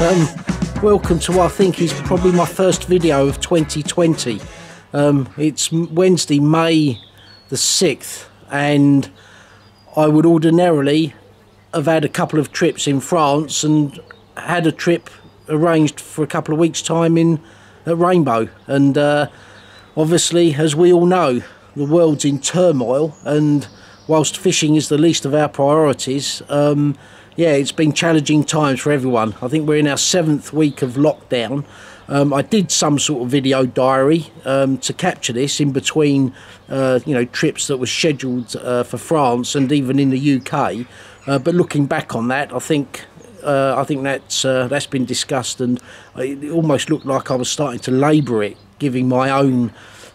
um, welcome to what I think is probably my first video of 2020. Um, it's Wednesday, May the 6th, and I would ordinarily have had a couple of trips in France and had a trip arranged for a couple of weeks' time in at Rainbow. And uh, obviously, as we all know, the world's in turmoil, and whilst fishing is the least of our priorities, um, yeah, it's been challenging times for everyone. I think we're in our seventh week of lockdown. Um, I did some sort of video diary um, to capture this in between, uh, you know, trips that were scheduled uh, for France and even in the UK. Uh, but looking back on that, I think uh, I think that's uh, that's been discussed, and it almost looked like I was starting to labour it, giving my own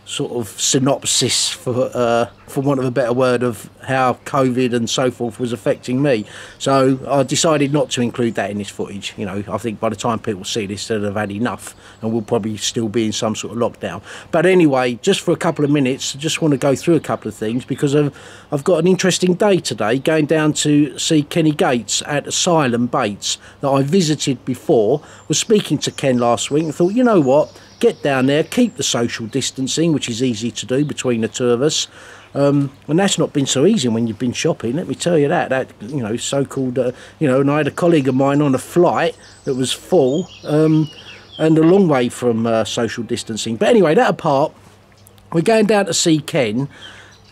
sort of synopsis, for uh, for want of a better word, of how COVID and so forth was affecting me. So I decided not to include that in this footage. You know, I think by the time people see this, they'll have had enough, and we'll probably still be in some sort of lockdown. But anyway, just for a couple of minutes, I just want to go through a couple of things because I've I've got an interesting day today, going down to see Kenny Gates at Asylum Baits that I visited before. Was speaking to Ken last week and thought, you know what, get down there, keep the social distancing, which is easy to do between the two of us. Um, and that's not been so easy when you've been shopping. Let me tell you that. That you know, so-called, uh, you know. And I had a colleague of mine on a flight that was full, um, and a long way from uh, social distancing. But anyway, that apart, we're going down to see Ken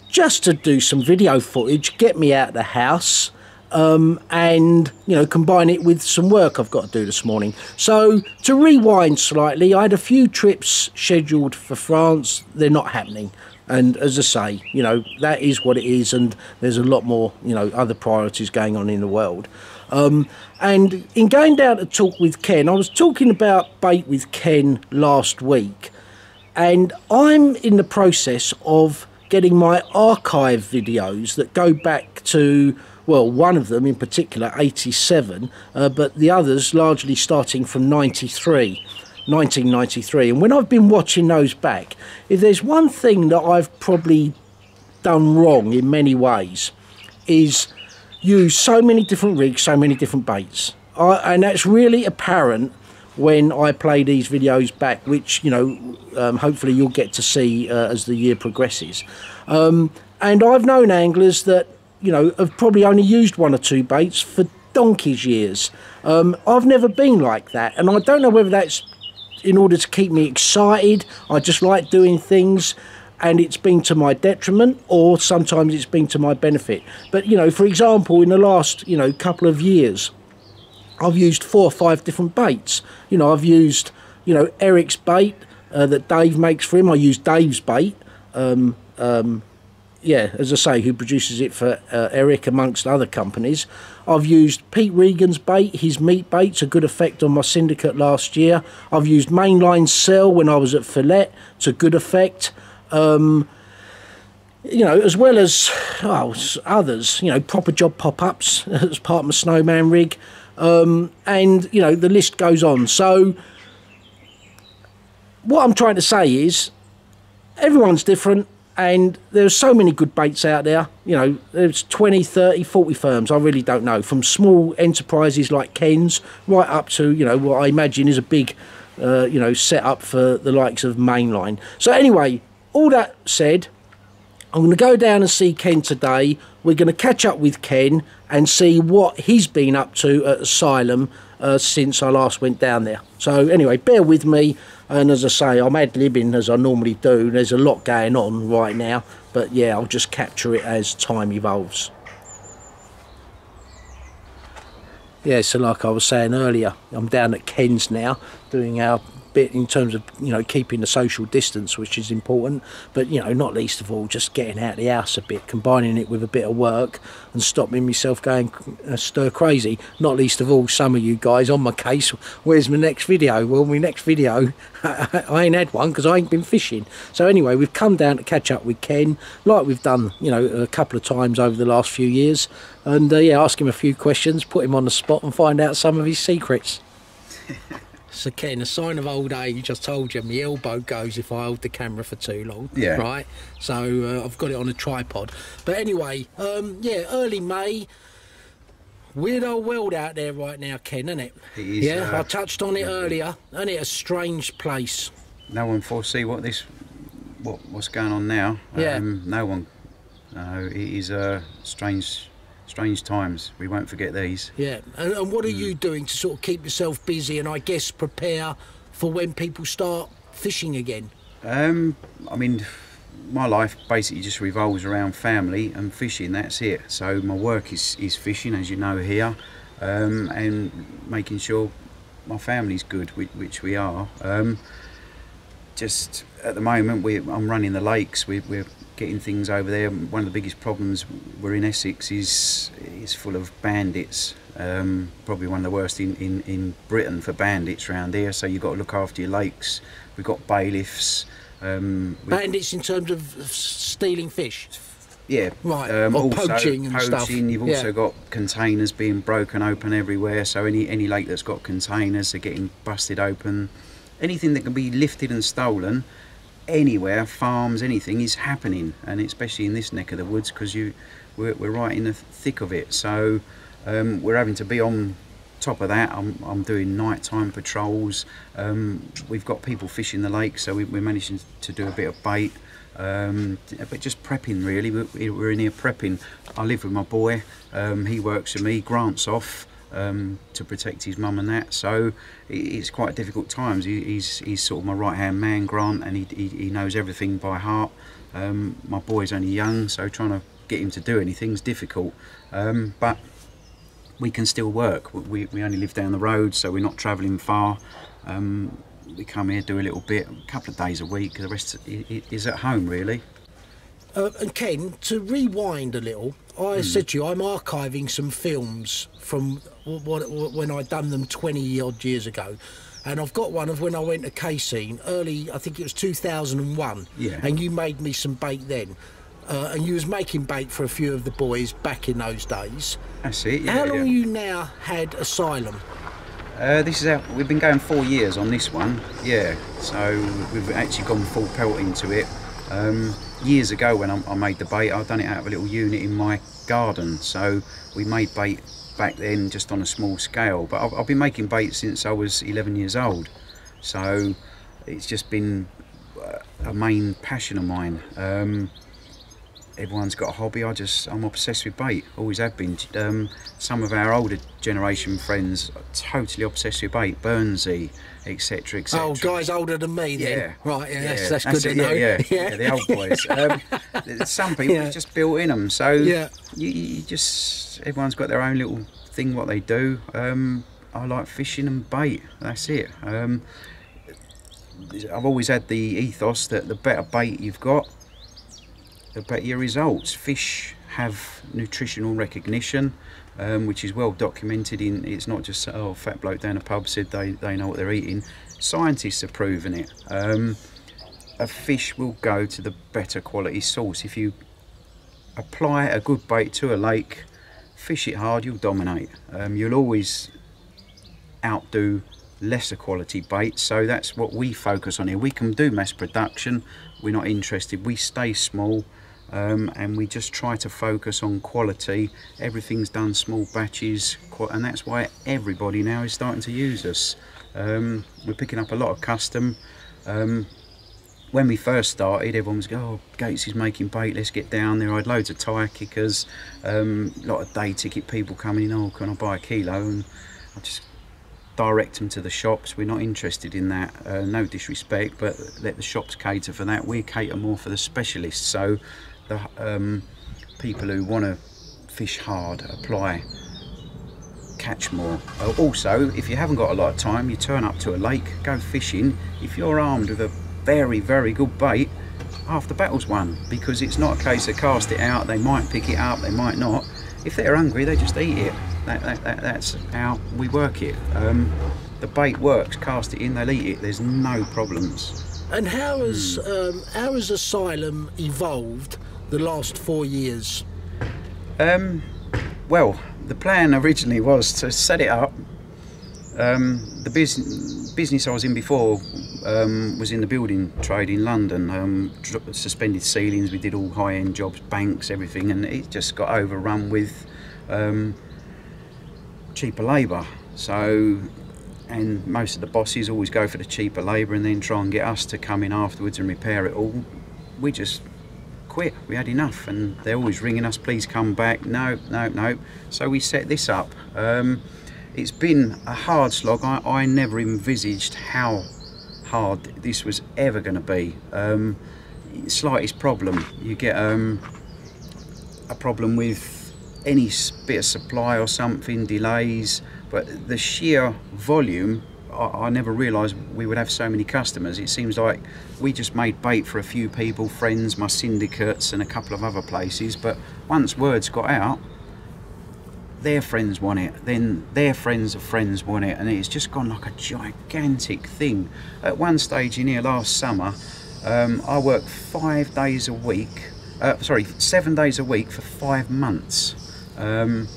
just to do some video footage, get me out of the house, um, and you know combine it with some work I've got to do this morning. So to rewind slightly, I had a few trips scheduled for France. They're not happening, and as I say, you know that is what it is, and there's a lot more you know other priorities going on in the world. Um, and in going down to talk with Ken, I was talking about bait with Ken last week, and I'm in the process of getting my archive videos that go back to well one of them in particular 87 uh, but the others largely starting from 93 1993 and when I've been watching those back if there's one thing that I've probably done wrong in many ways is use so many different rigs so many different baits I, and that's really apparent when I play these videos back, which you know, um, hopefully you'll get to see uh, as the year progresses. Um, and I've known anglers that you know have probably only used one or two baits for donkey's years. Um, I've never been like that, and I don't know whether that's in order to keep me excited. I just like doing things. And it's been to my detriment, or sometimes it's been to my benefit. But you know, for example, in the last you know couple of years, I've used four or five different baits. You know, I've used, you know, Eric's bait uh, that Dave makes for him. I use Dave's bait. Um, um, yeah, as I say, who produces it for uh, Eric amongst other companies. I've used Pete Regan's bait, his meat bait, a good effect on my syndicate last year. I've used Mainline Cell when I was at Fillet it's a good effect. Um, you know, as well as oh, others, you know, proper job pop ups as part of my snowman rig. Um, and, you know, the list goes on. So, what I'm trying to say is everyone's different and there's so many good baits out there you know there's 20 30 40 firms i really don't know from small enterprises like ken's right up to you know what i imagine is a big uh, you know set up for the likes of mainline. So anyway all that said i'm going to go down and see ken today. We're going to catch up with ken and see what he's been up to at asylum uh, since i last went down there. So anyway bear with me and as I say, I'm ad libbing as I normally do. There's a lot going on right now, but yeah, I'll just capture it as time evolves. Yeah, so like I was saying earlier, I'm down at Ken's now doing our bit in terms of you know keeping the social distance, which is important. But you know, not least of all, just getting out of the house a bit, combining it with a bit of work, and stopping myself going uh, stir crazy. Not least of all, some of you guys on my case. Where's my next video? Well, my next video, I ain't had one because I ain't been fishing. So anyway, we've come down to catch up with Ken, like we've done, you know, a couple of times over the last few years, and uh, yeah, ask him a few questions, put him on the spot, and find out some of his secrets. So Ken, a sign of old age, I told you, my elbow goes if I hold the camera for too long. Yeah. Right. So uh, I've got it on a tripod. But anyway, um, yeah, early May. Weird old world out there right now, Ken, isn't it? It is, Yeah, uh, I touched on it earlier. Isn't it a strange place? No one foresee what this, what what's going on now. Yeah. Um, no one. No, it is a strange, strange times. We won't forget these. Yeah. And, and what are Hmm. you doing to sort of keep yourself busy and I guess prepare for when people start fishing again? Um, I mean, my life basically just revolves around family and fishing. That's it. So my work is is fishing, as you know here, um, and making sure my family's good, which, which we are. Um, just at the moment, we I'm running the lakes. We, we're getting things over there. One of the biggest problems we're in Essex is is full of bandits. Um, probably one of the worst in, in, in Britain for bandits around here. So you've got to look after your lakes. We've got bailiffs. Um, Bandits in terms of stealing fish. yeah, Right, or poaching and stuff. poaching, You've Yeah. also got containers being broken open everywhere. So any any lake that's got containers are getting busted open. Anything that can be lifted and stolen anywhere, farms, anything is happening, and especially in this neck of the woods because you we're, we're right in the thick of it. So um, we're having to be on top of that. I'm, I'm doing nighttime patrols. Um, we've got people fishing the lake, so we, we're managing to do a bit of bait. Um, but just prepping really. We're, in here prepping. I live with my boy. Um, he works for me. Grant's off um, to protect his mum and that. So it's quite difficult times. He, he's he's sort of my right hand man, Grant, and he, he, he knows everything by heart. Um, my boy's only young, so trying to get him to do anything is difficult. Um, but we can still work. We, we only live down the road, so we're not travelling far. Um, we come here, do a little bit, a couple of days a week. The rest is at home, really. Uh, and Ken, to rewind a little, I said to you, I'm archiving some films from when I done them 20 odd years ago. And I've got one of when I went to Cassien, early, I think it was 2001. Yeah. And you made me some bait then. Uh, and you was making bait for a few of the boys back in those days. That's it. Yeah, How long yeah. you now had Asylum? Uh, this is our, we've been going four years on this one. Yeah, so we've actually gone full pelt into it. Um, years ago, when I, I made the bait, I'd done it out of a little unit in my garden. So we made bait back then just on a small scale. But I've, I've been making bait since I was 11 years old. So it's just been a main passion of mine. Um, everyone's got a hobby. I just I'm obsessed with bait. Always have been. Um, some of our older generation friends are totally obsessed with bait. Burnsy, etc. etc. Oh, guys older than me then. Yeah, Right, yeah, yeah, that's, that's, good it, to know. Yeah, yeah, yeah, the old boys. Um, some people Yeah. just built in them. So Yeah. you, you just everyone's got their own little thing what they do. Um, I like fishing and bait. That's it. Um, I've always had the ethos that the better bait you've got, the better your results. Fish have nutritional recognition, um, which is well documented in. It's not just oh, fat bloke down a pub said they, they know what they're eating. Scientists are proving it. Um, a fish will go to the better quality source if you apply a good bait to a lake. Fish it hard, you'll dominate. Um, you'll always outdo lesser quality bait so that's what we focus on here we can do mass production we're not interested we stay small um, and we just try to focus on quality everything's done small batches and that's why everybody now is starting to use us um, we're picking up a lot of custom um, when we first started, everyone was going, oh, Gates is making bait, let's get down there. I had loads of tyre kickers, um, a lot of day ticket people coming in, oh, can I buy a kilo? And I just direct them to the shops. We're not interested in that, uh, no disrespect, but let the shops cater for that. We cater more for the specialists. So the um, people who want to fish hard apply catch more. Uh, also, if you haven't got a lot of time, you turn up to a lake, go fishing. If you're armed with a very, very good bait, half the battle's won because it's not a case of cast it out, they might pick it up, they might not. If they're hungry, they just eat it. That, that, that, that's how we work it. Um, the bait works, cast it in, they'll eat it, there's no problems. And how has Hmm. um, how has Asylum evolved the last four years? Um, well, the plan originally was to set it up. Um, the business business I was in before um, was in the building trade in London. Um, suspended ceilings, we did all high end jobs, banks, everything, and it just got overrun with um, cheaper labour. So, and most of the bosses always go for the cheaper labour and then try and get us to come in afterwards and repair it all. We just quit. We had enough, and they're always ringing us, please come back. No, no, no. So we set this up. Um, it's been a hard slog. I, I never envisaged how hard this was ever going to be. Um, slightest problem, you get um, a problem with any bit of supply or something, delays, but the sheer volume, I, never realised we would have so many customers. It seems like we just made bait for a few people, friends, my syndicates, and a couple of other places, but once words got out, their friends want it, then their friends of friends want it, and it's just gone like a gigantic thing. At one stage in here last summer, um, I worked five days a week, uh, sorry, seven days a week for five months. Um,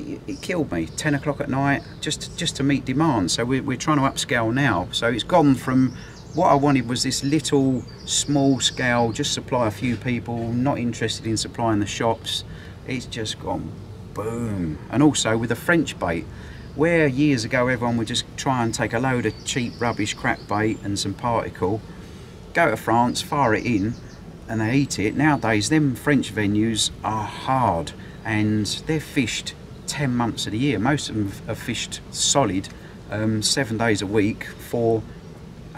it, it killed me. Ten o'clock at night, just just to meet demand. So we're, we're trying to upscale now. So it's gone from what I wanted was this little small scale, just supply a few people, not interested in supplying the shops. It's just gone boom. And also with the French bait, where years ago everyone would just try and take a load of cheap rubbish crap bait and some particle, go to France, fire it in, and they eat it. Nowadays, them French venues are hard and they're fished 10 months of the year. Most of them have fished solid um, seven days a week for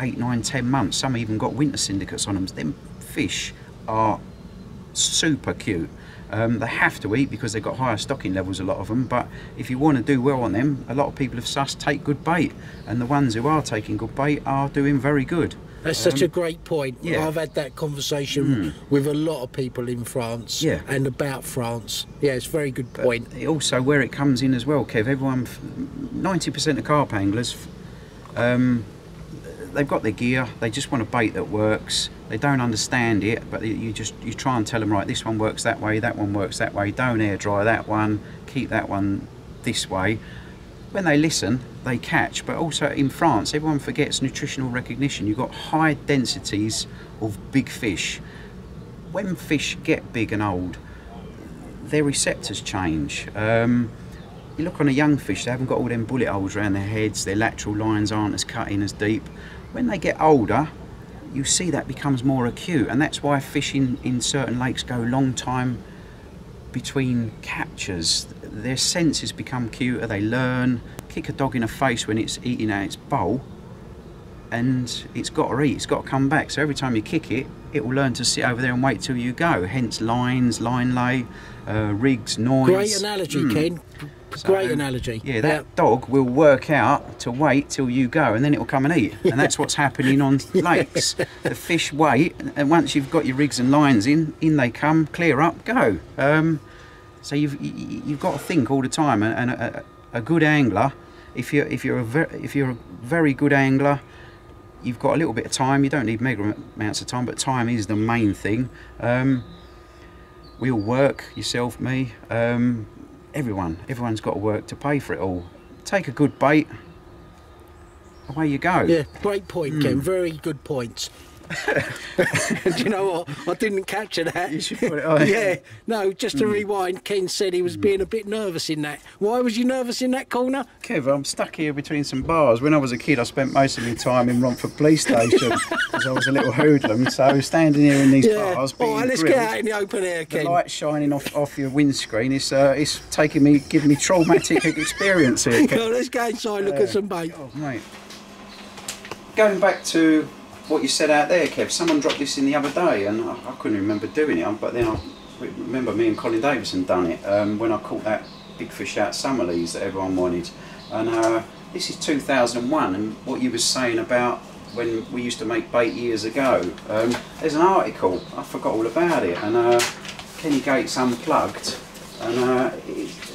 eight, nine, ten months. Some even got winter syndicates on them. Them fish are super cute. Um, they have to eat because they've got higher stocking levels, a lot of them. But if you want to do well on them, a lot of people have sussed take good bait, and the ones who are taking good bait are doing very good. That's such a great point. Um, yeah. I've had that conversation with a lot of people in France Yeah. and about France. Yeah, it's a very good point. It also where it comes in as well, Kev. Everyone, ninety percent of carp anglers, um, they've got their gear. They just want a bait that works. They don't understand it, but you just you try and tell them right. This one works that way. That one works that way. Don't air dry that one. Keep that one this way. When they listen, they catch. But also in France, everyone forgets nutritional recognition. You've got high densities of big fish. When fish get big and old, their receptors change. Um, you look on a young fish, they haven't got all them bullet holes around their heads, their lateral lines aren't as cut in as deep. When they get older, you see that becomes more acute, and that's why fishing in certain lakes go long time between captures. Their senses become cuter, they learn. Kick a dog in the face when it's eating out its bowl, and it's got to eat, it's got to come back. So every time you kick it, it will learn to sit over there and wait till you go. Hence lines, line lay, uh, rigs, noise. Great analogy, Mm. Ken. So, Great analogy. Yeah, that dog will work out to wait till you go, and then it will come and eat. And that's what's happening on lakes. The fish wait, and once you've got your rigs and lines in, in they come, clear up, go. Um, so you've you- you've got to think all the time. And, a, a, good angler, if you're if you're a ver- if you're a very good angler, you've got a little bit of time. You don't need mega amounts of time, but time is the main thing. Um, we all work, yourself, me, um, everyone. Everyone's got to work to pay for it all. Take a good bait, away you go. Yeah, great point, Hmm. Ken. Very good points. Do you know what? I didn't capture that. You should put it on. yeah, no, just to rewind, Ken said he was being a bit nervous in that. Why was you nervous in that corner? Kev, I'm stuck here between some bars. When I was a kid, I spent most of my time in Romford Police Station because I was a little hoodlum. So standing here in these Yeah. bars, All being right, let's grilled, get out in the open air, the light shining off, off your windscreen, it's, uh, it's taking me, giving me traumatic experience here. Kev. Well, let's go inside and look at some bait. Oh, mate. Going back to what you said out there, Kev, someone dropped this in the other day and I, I couldn't remember doing it, but then I remember me and Colin Davison done it um, when I caught that big fish out Summerlees that everyone wanted. And uh, this is 2001, and what you was saying about when we used to make bait years ago. Um, there's an article, I forgot all about it, and uh, Kenny Gates Unplugged, and uh,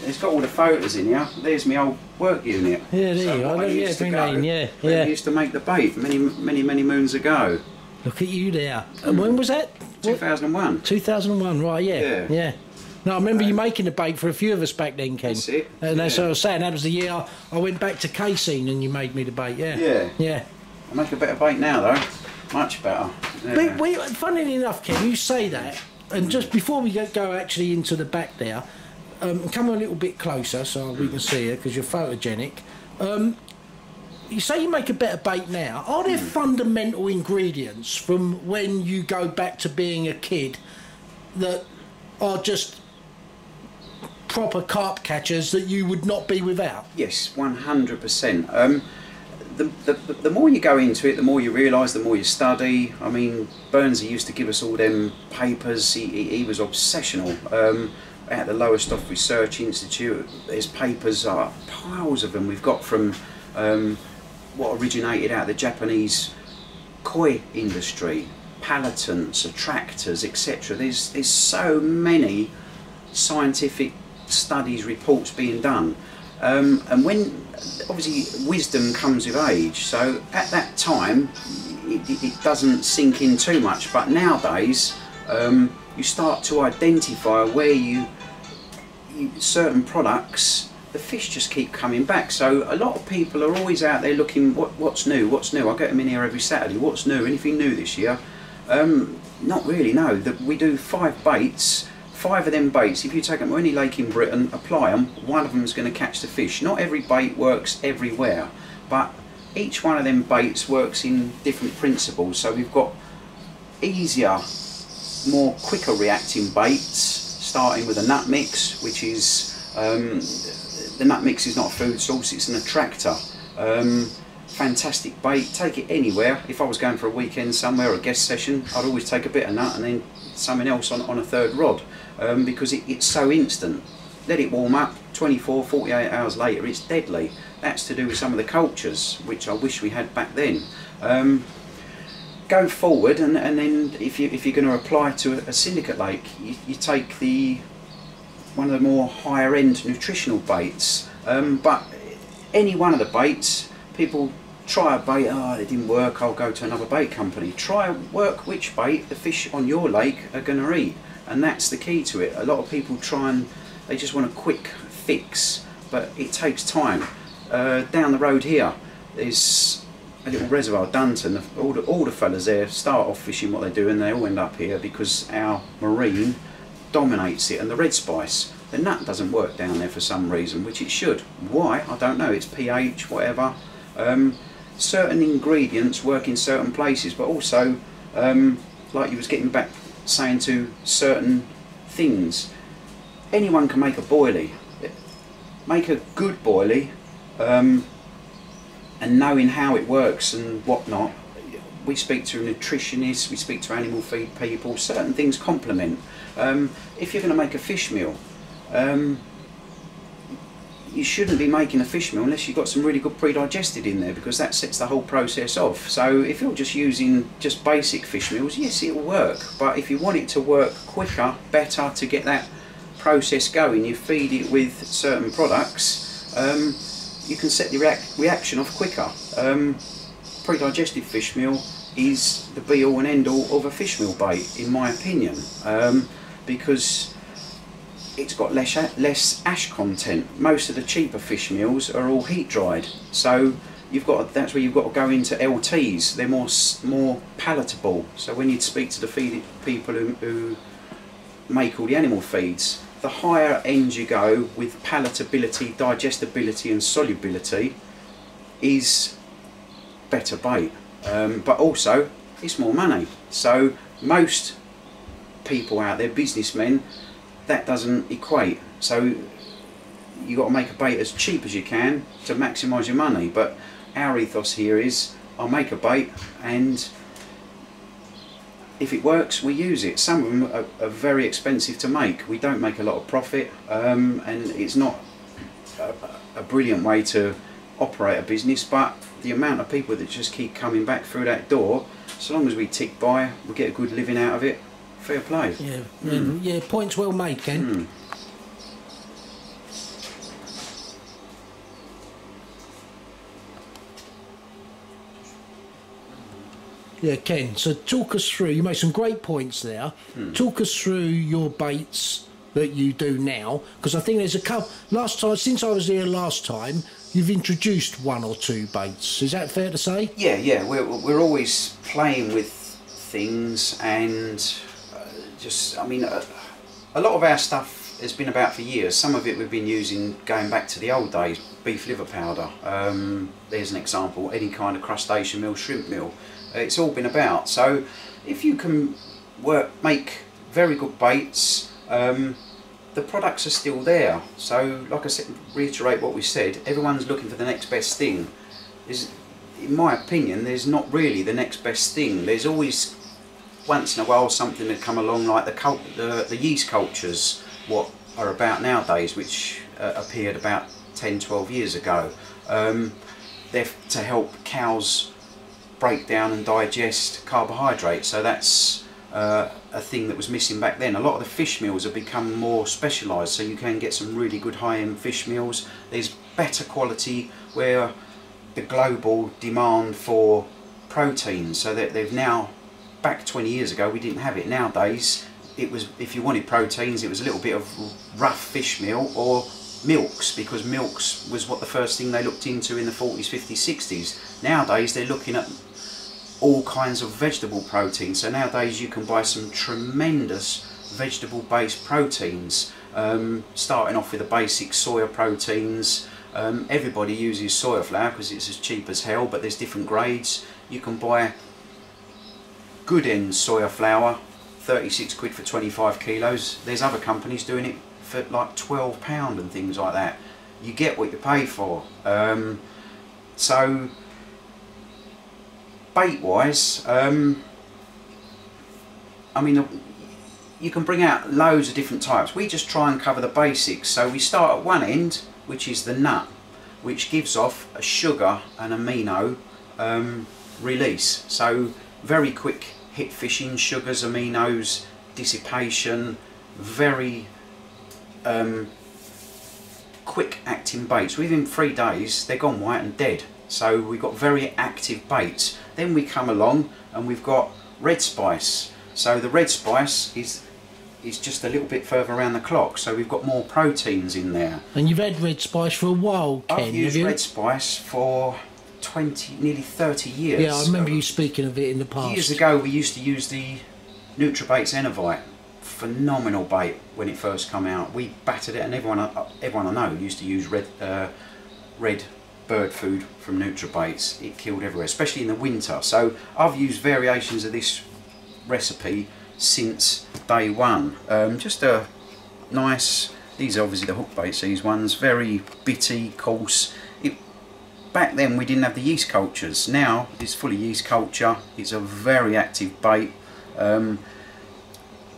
it's got all the photos in here. There's my old work unit. Yeah, there So you are. I Yeah, used to go, lane, yeah, yeah. we used to make the bait many, many, many, moons ago. Look at you there. And when was that? 2001. 2001, right, yeah. Yeah. Yeah. No, I remember you making the bait for a few of us back then, Ken. That's it, And that's yeah. what I was saying. That was the year I, I went back to Cassien and you made me the bait, yeah. Yeah. Yeah. I make a better bait now though, much better. Yeah. But we, funnily enough, Ken, you say that, and just before we go actually into the back there, um, come a little bit closer so we can see it because you're photogenic. Um, you say you make a better bait now. Are there fundamental ingredients from when you go back to being a kid that are just proper carp catchers that you would not be without? Yes, 100%. Um, the, the, the more you go into it, the more you realise, the more you study. I mean, Burnsy used to give us all them papers. He, he, he was obsessional. Um, at the Lowestoft Research Institute, there's papers, uh, piles of them we've got from um, what originated out of the Japanese koi industry, palatants, attractors, etc. There's, there's so many scientific studies, reports being done. Um, and when obviously wisdom comes with age, so at that time it, it- doesn't sink in too much. But nowadays um, you start to identify where you, you certain products. The fish just keep coming back. So a lot of people are always out there looking what, what's new, what's new. I get them in here every Saturday. What's new? Anything new this year? Um, not really. No. That we do five baits. Five of them baits. If you take them to any lake in Britain, apply them. One of them is going to catch the fish. Not every bait works everywhere, but each one of them baits works in different principles. So we've got easier, more quicker reacting baits, starting with a nut mix, which is um, the nut mix is not a food source; it's an attractor. Um, fantastic bait. Take it anywhere. If I was going for a weekend somewhere a guest session, I'd always take a bit of nut and then something else on, on a third rod um, because it, it's so instant. Let it warm up. 24, 48 hours later, it's deadly. That's to do with some of the cultures, which I wish we had back then. Go forward and, and then if, you, if you're going to apply to a, a syndicate lake you, you take the one of the more higher end nutritional baits. Um, but any one of the baits people try a bait oh it didn't work I'll go to another bait company. Try work which bait the fish on your lake are going to eat and that's the key to it. A lot of people try and they just want a quick fix but it takes time. Uh, down the road here there's a little reservoir, Dunton. All the, all the fellas there start off fishing what they do, and they all end up here because our marine dominates it. And the red spice, the nut doesn't work down there for some reason, which it should. Why? I don't know. It's pH, whatever. Um, certain ingredients work in certain places, but also, um, like you was getting back saying to certain things, anyone can make a boilie. Make a good boilie. Um, and knowing how it works and whatnot, we speak to nutritionists, we speak to animal feed people, certain things complement. Um, if you're going to make a fish meal, um, you shouldn't be making a fish meal unless you've got some really good pre-digested in there because that sets the whole process off. So if you're just using just basic fish meals, yes, it'll work. But if you want it to work quicker, better to get that process going, you feed it with certain products. Um, you can set the reac- reaction off quicker. Um, pre-digested fish meal is the be-all and end-all of a fish meal bait, in my opinion, um, because it's got less less ash content. Most of the cheaper fish meals are all heat dried, so you've got that's where you've got to go into LTs. They're more more palatable. So when you speak to the feed people who, who make all the animal feeds, the higher end you go with palatability, digestibility, and solubility, is better bait. Um, but also, it's more money. So most people out there, businessmen, that doesn't equate. So you've got to make a bait as cheap as you can to maximise your money. But our ethos here is, I'll make a bait and if it works, we use it. Some of them are, are very expensive to make. We don't make a lot of profit, um, and it's not a brilliant way to operate a business, but the amount of people that just keep coming back through that door, so long as we tick by, we get a good living out of it. Fair play. Yeah, yeah, yeah, points well made, Ken. Mm. Yeah, Ken. So talk us through. You made some great points there. Talk us through your baits that you do now, because I think there's a couple. Last time, since I was here last time, you've introduced one or two baits. Is that fair to say? Yeah, yeah, we're, we're always playing with things and uh, just, I mean, uh, a lot of our stuff has been about for years. Some of it we've been using going back to the old days, beef liver powder. Um, there's an example, any kind of crustacean meal, shrimp meal. It's all been about. So if you can work, make very good baits, um, the products are still there. So, like I said, reiterate what we said. Everyone's looking for the next best thing. Is, in my opinion, there's not really the next best thing. There's always once in a while something that come along like the cult, the, the yeast cultures, what are about nowadays, which uh, appeared about 10, 12 years ago. Um, they're to help cows break down and digest carbohydrates. So that's uh, a thing that was missing back then. A lot of the fish meals have become more specialised, so you can get some really good high-end fish meals. There's better quality where the global demand for protein, so that they've now, back 20 years ago, we didn't have it. Nowadays, it was if you wanted proteins, it was a little bit of rough fish meal or milks because milks was what the first thing they looked into in the 40s, 50s, 60s. Nowadays, they're looking at all kinds of vegetable proteins. So nowadays you can buy some tremendous vegetable based proteins. Um, starting off with the basic soya proteins. Um, everybody uses soya flour because it's as cheap as hell, but there's different grades. You can buy good end soya flour, 36 quid for 25 kilos. There's other companies doing it for like 12 pound and things like that. You get what you pay for. Um, so bait wise, um, I mean, you can bring out loads of different types. We just try and cover the basics. So we start at one end, which is the nut, which gives off a sugar and amino um, release. So very quick hit fishing, sugars, aminos, dissipation, very um, quick acting baits. Within three days, they're gone white and dead. So we've got very active baits. Then we come along and we've got red spice. So the red spice is is just a little bit further around the clock. So we've got more proteins in there. And you've had red spice for a while, Ken. I've used red spice for 20, nearly 30 years. Yeah, I remember you speaking of it in the past. Years ago, we used to use the Nutrabaits Enervite. Phenomenal bait when it first came out. We battered it, and everyone, I- everyone I know used to use red, uh, red bird food from Nutrabaits. It killed everywhere, especially in the winter. So I've used variations of this recipe since day one. Um, just a nice. These are obviously the hook baits. These ones very bitty, coarse. It, back then we didn't have the yeast cultures. Now it's fully yeast culture. It's a very active bait. Um,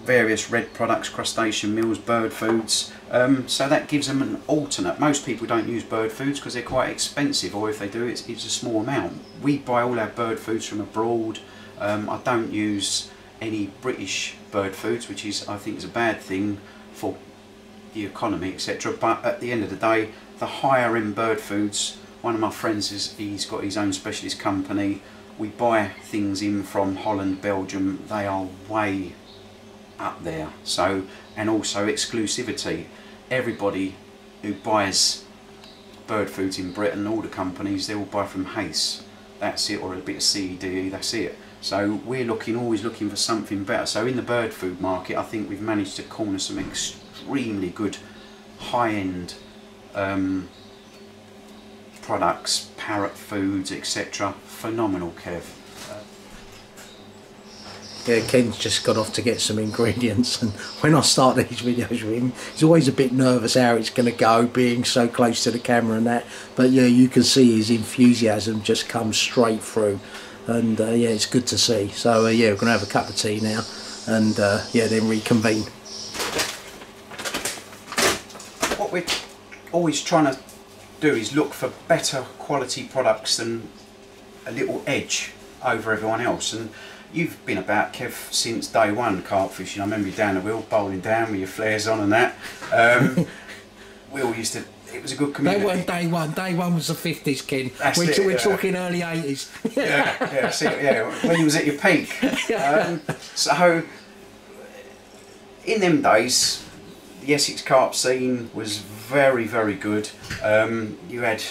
various red products, crustacean meals, bird foods. Um, so that gives them an alternate. Most people don't use bird foods because they're quite expensive, or if they do, it's, it's a small amount. We buy all our bird foods from abroad. Um, I don't use any British bird foods, which is I think is a bad thing for the economy, etc. But at the end of the day, the higher end bird foods. One of my friends is he's got his own specialist company. We buy things in from Holland, Belgium. They are way up there. So and also exclusivity. Everybody who buys bird foods in Britain, all the companies, they all buy from Haith's. That's it, or a bit of CEDE. That's it. So we're looking, always looking for something better. So in the bird food market, I think we've managed to corner some extremely good, high-end um, products, parrot foods, etc. Phenomenal, Kev. Yeah, Ken's just got off to get some ingredients, and when I start these videos with him, he's always a bit nervous how it's going to go, being so close to the camera and that. But yeah, you can see his enthusiasm just comes straight through, and uh, yeah, it's good to see. So uh, yeah, we're going to have a cup of tea now, and uh, yeah, then reconvene. what we're always trying to do is look for better quality products than a little edge over everyone else. And you've been about, Kev, since day one carp fishing. I remember you down the wheel, bowling down with your flares on and that. Um, we all used to. It was a good community. They weren't day one. Day one was the 50s, Ken. That's we're it, we're yeah. talking early 80s. yeah, yeah, see, yeah, when you was at your peak. Um, so, in them days, the Essex carp scene was very, very good. Um, you had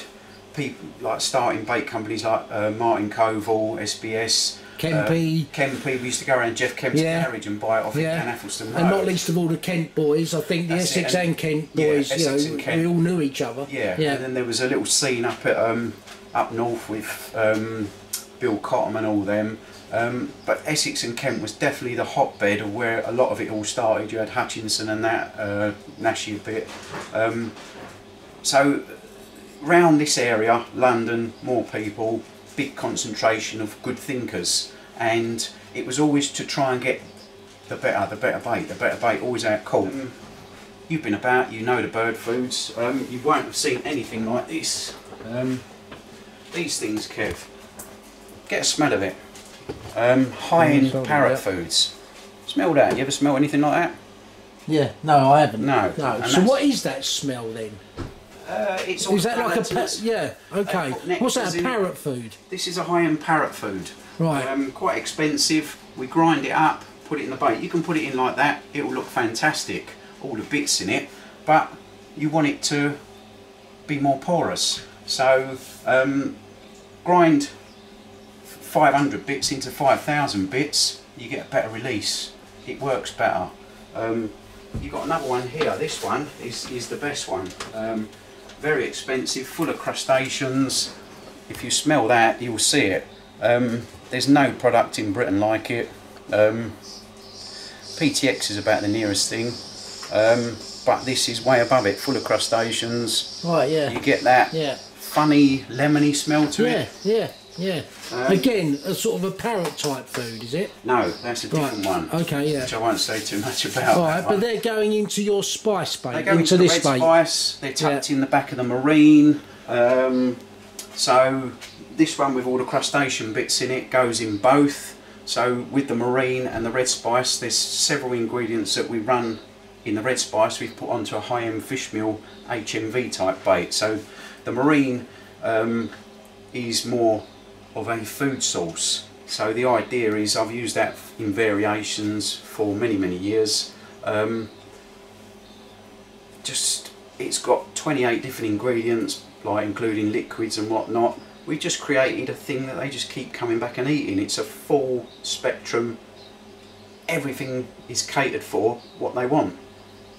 people like starting bait companies like uh, Martin Koval, SBS. Kempy. Uh, Kempy, we used to go around Jeff Kemp's Yeah. garage and buy it off Yeah. in Athelston Road. And not least of all the Kent boys. I think the That's it, Essex and- and, Kent yeah, boys, you Essex know, and Kent. we all knew each other. Yeah. Yeah. And then there was a little scene up at um, up north with um, Bill Cottam and all them. Um, but Essex and Kent was definitely the hotbed of where a lot of it all started. You had Hutchinson and that, uh, Nashy a bit. Um, so round this area, London, more people, big concentration of good thinkers, and it was always to try and get the better, the better bait, the better bait, always out caught. You've been about, you know the bird foods. Um, you won't have seen anything like this. Um, these things, Kev. Get a smell of it. Um, high-end smell it, parrot yeah. foods. Smell that. You ever smell anything like that? Yeah, no, I haven't. No. No. And So what is that smell then? Uh, it's Is that like a parrots. yeah? Okay. Uh, What's that? A in parrot food? This is a high-end parrot food. Right. Um, quite expensive. We grind it up, put it in the bait. You can put it in like that. It will look fantastic. All the bits in it, but you want it to be more porous. So um, grind 500 bits into 5,000 bits. You get a better release. It works better. Um, you've got another one here. This one is, is the best one. Very expensive, full of crustaceans. If you smell that, you'll see it. Um, there's no product in Britain like it. Um, PTX is about the nearest thing, um, but this is way above it, full of crustaceans. Right. Yeah. You get that Yeah. funny lemony smell to Yeah. it. Yeah. Yeah. Um, Again, a sort of a parrot type food, is it? No, that's a different Right. one, Okay. Yeah. which I won't say too much about. All right, one. but they're going into your spice bait, They go into, into, the this red bait. spice. They're tucked Yeah. in the back of the marine. Um, so this one with all the crustacean bits in it goes in both. So with the marine and the red spice, there's several ingredients that we run in the red spice. We've put onto a high-end fish meal HNV type bait. So the marine um, is more of a food source. So the idea is I've used that in variations for many many years. Um, just it's got 28 different ingredients like including liquids and whatnot. We just created a thing that they just keep coming back and eating. It's a full spectrum. Everything is catered for what they want.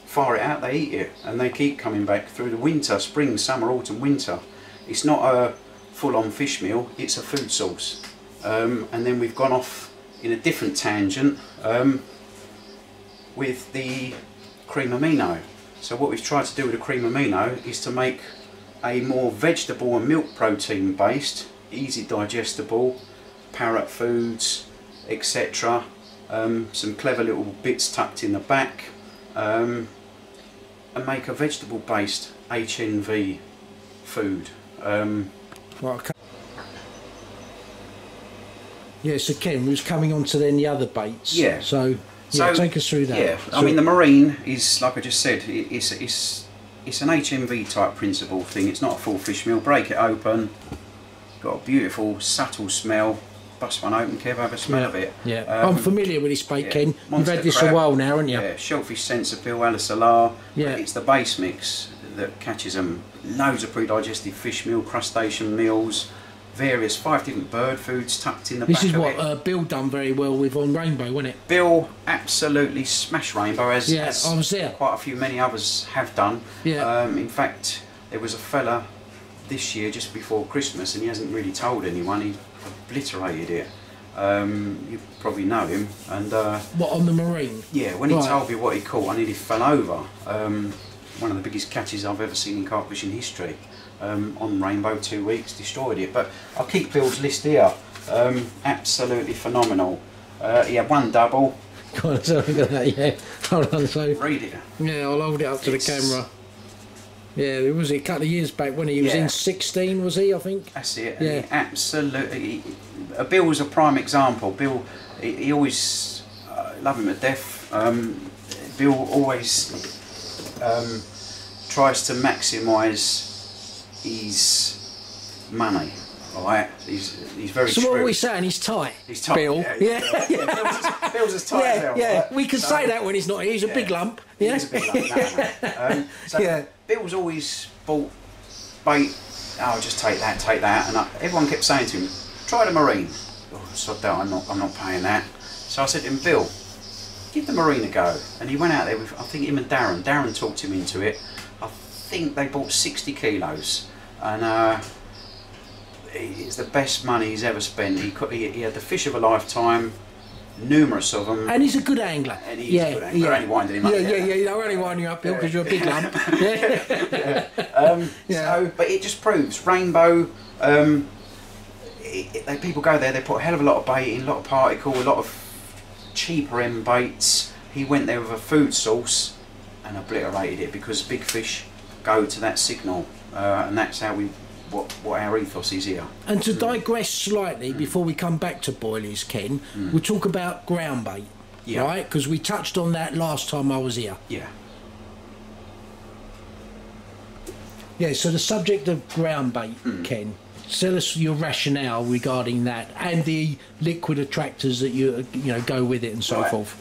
Fire it out they eat it and they keep coming back through the winter spring summer autumn winter. It's not a full-on fish meal it's a food source um, and then we've gone off in a different tangent um, with the cream amino. So what we've tried to do with the cream amino is to make a more vegetable and milk protein based, easy digestible, parrot foods, etc. Um, some clever little bits tucked in the back, um, and make a vegetable based HNV food. Um, Right, okay. Yeah, so Ken was coming on to then the other baits. Yeah. So, yeah, take us through that. Yeah, I So- mean the marine is like I just said, it, it's it's it's an HNV type principle thing. It's not a full fish meal. Break it open, got a beautiful subtle smell. Bust one open, Kev, have a smell of it. Yeah, Um, I'm familiar with this bait, yeah, Ken. You've monster had this crab. a while now, haven't you? Yeah, shellfish Sense Appeal, alisalar. Yeah. It's the base mix that catches them. Loads of pre-digested fish meal, crustacean meals, various five different bird foods tucked in the This back is what uh, Bill done very well with on Rainbow, wasn't it? Bill absolutely smashed Rainbow as, Yeah, as I was there. quite a few many others have done. Yeah. Um, in fact, there was a fella this year just before Christmas, and he hasn't really told anyone. He obliterated it. Um, you probably know him, and uh, What on the marine? yeah, when he Right. told me what he caught, I nearly fell over. Um, one of the biggest catches I've ever seen in carp fishing history. Um, on Rainbow, two weeks, destroyed it. But I'll keep Bill's list here. Um, absolutely phenomenal. Uh, he had one double. Go on, so look that, yeah. Hold on, so Read it. yeah, I'll hold it up to It's- the camera. Yeah, it was a couple of years back when he was Yeah. in 16, was he? I think. That's it. Yeah. Yeah. Absolutely. Uh, Bill was a prime example. Bill, he, he always uh, love him to death. Um, Bill always um, tries to maximise his money. All right. He's he's very. So what are we saying? He's tight. He's tight. Bill. Yeah. Yeah. yeah. Bill's, as- Bill's as tight as Yeah, hell, yeah. right? We can So- say that when he's not. He's a big lump. Yeah. is a like that. um, so Yeah. Bill's always bought bait. Oh, I'll just take that, take that, and I, everyone kept saying to him, "Try the marine." Oh, sod that! I'm not, I'm not paying that. So I said to him, "Bill, give the marine a go." And he went out there with, I think him and Darren. Darren talked him into it. I think they bought 60 kilos, and uh, it's the best money he's ever spent. He, he, he had the fish of a lifetime, numerous of them. And he's a good angler. And he's yeah, a good angler. We're only winding him up Yeah, yeah, yeah. They're only winding you up, Bill, because you're a big lump. Yeah. Um, Yeah. So, but it just proves rainbow. Um, it, it- they, people go there, they put a hell of a lot of bait in, a lot of particle, a lot of cheaper end baits. He went there with a food source and obliterated it because big fish go to that signal, uh, and that's how we what what our ethos is here. And to digress slightly before we come back to boilies, Ken, we'll talk about ground bait. Yeah. Right? Because we touched on that last time I was here. Yeah. Yeah, so the subject of ground bait, Hmm. Ken, tell us your rationale regarding that and the liquid attractors that you you know go with it and so Right. forth.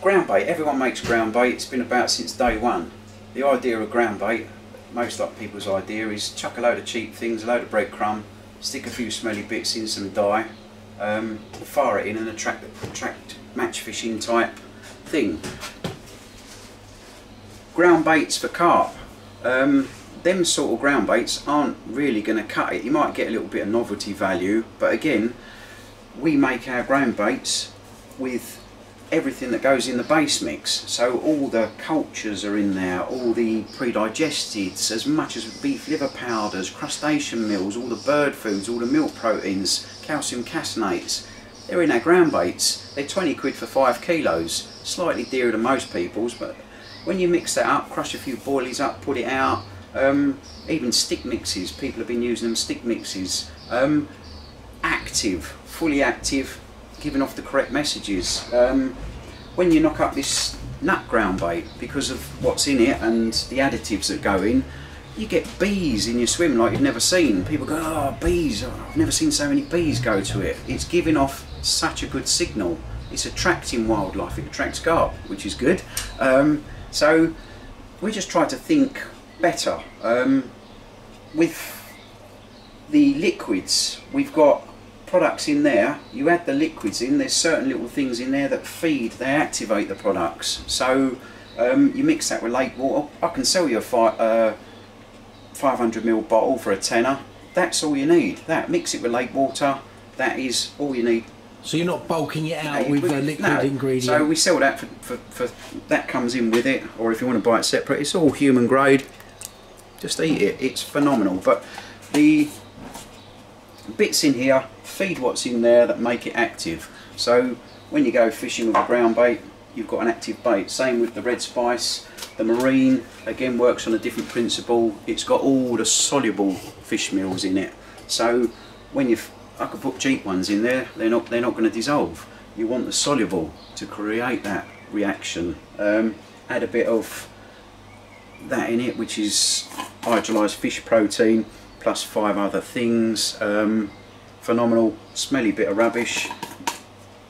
Ground bait, everyone makes ground bait, it's been about since day one. The idea of ground bait, most like people's idea, is chuck a load of cheap things, a load of breadcrumb, stick a few smelly bits in some dye, um, fire it in and attract, attract match fishing type thing. Ground baits for carp. Um, them sort of ground baits aren't really going to cut it. You might get a little bit of novelty value, but again, we make our ground baits with everything that goes in the base mix. So all the cultures are in there, all the pre-digesteds, as much as beef liver powders, crustacean meals, all the bird foods, all the milk proteins, calcium caseinates. They're in our ground baits. They're 20 quid for five kilos. Slightly dearer than most people's, but when you mix that up, crush a few boilies up, put it out, um, even stick mixes, people have been using them stick mixes. Um, active, fully active, giving off the correct messages. Um, when you knock up this nut ground bait, because of what's in it and the additives that go in, you get bees in your swim like you've never seen. People go, oh, bees, oh, I've never seen so many bees go to it. It's giving off such a good signal. It's attracting wildlife, it attracts carp, which is good. Um, so we just try to think better. Um, with the liquids, we've got products in there. You add the liquids in. There's certain little things in there that feed. They activate the products. So um, you mix that with lake water. I can sell you a fi- uh, 500 ml bottle for a tenner. That's all you need. That mix it with lake water. That is all you need So you're not bulking it out no, with liquid no. ingredient. So we sell that for, for, for that comes in with it, or if you want to buy it separate, it's all human grade. Just eat it. It's phenomenal. But the bits in here feed what's in there that make it active. So when you go fishing with a ground bait, you've got an active bait. Same with the red spice. The marine again works on a different principle. It's got all the soluble fish meals in it. So when you, I could put cheap ones in there. They're not. They're not going to dissolve. You want the soluble to create that reaction. Um, add a bit of that in it, which is hydrolyzed fish protein plus five other things. Um, phenomenal, smelly bit of rubbish.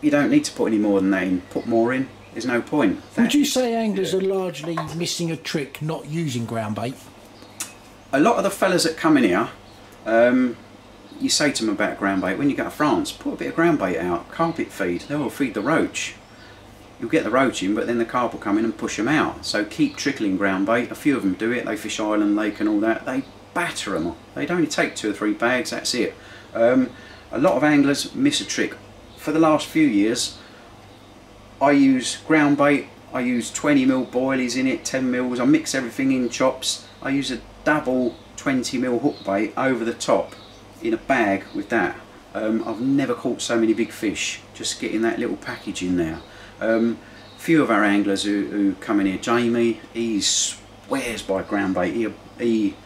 You don't need to put any more than that in. Put more in. There's no point. Would you say anglers are largely missing a trick not using ground bait? a lot of the fellas that come in here, um, you say to them about ground bait, when you go to France, put a bit of ground bait out, carpet feed, they will feed the roach. You'll get the roach in, but then the carp will come in and push them out. So keep trickling ground bait. A few of them do it, they fish Island Lake and all that. They batter them. They'd only take two or three bags, that's it. Um, a lot of anglers miss a trick. For the last few years, I use ground bait, I use 20 mil boilies in it, 10 mils, I mix everything in chops. I use a double 20 mil hook bait over the top in a bag with that. Um, I've never caught so many big fish just getting that little package in there. Um, few of our anglers who, who come in here, Jamie, he swears by ground bait. He, he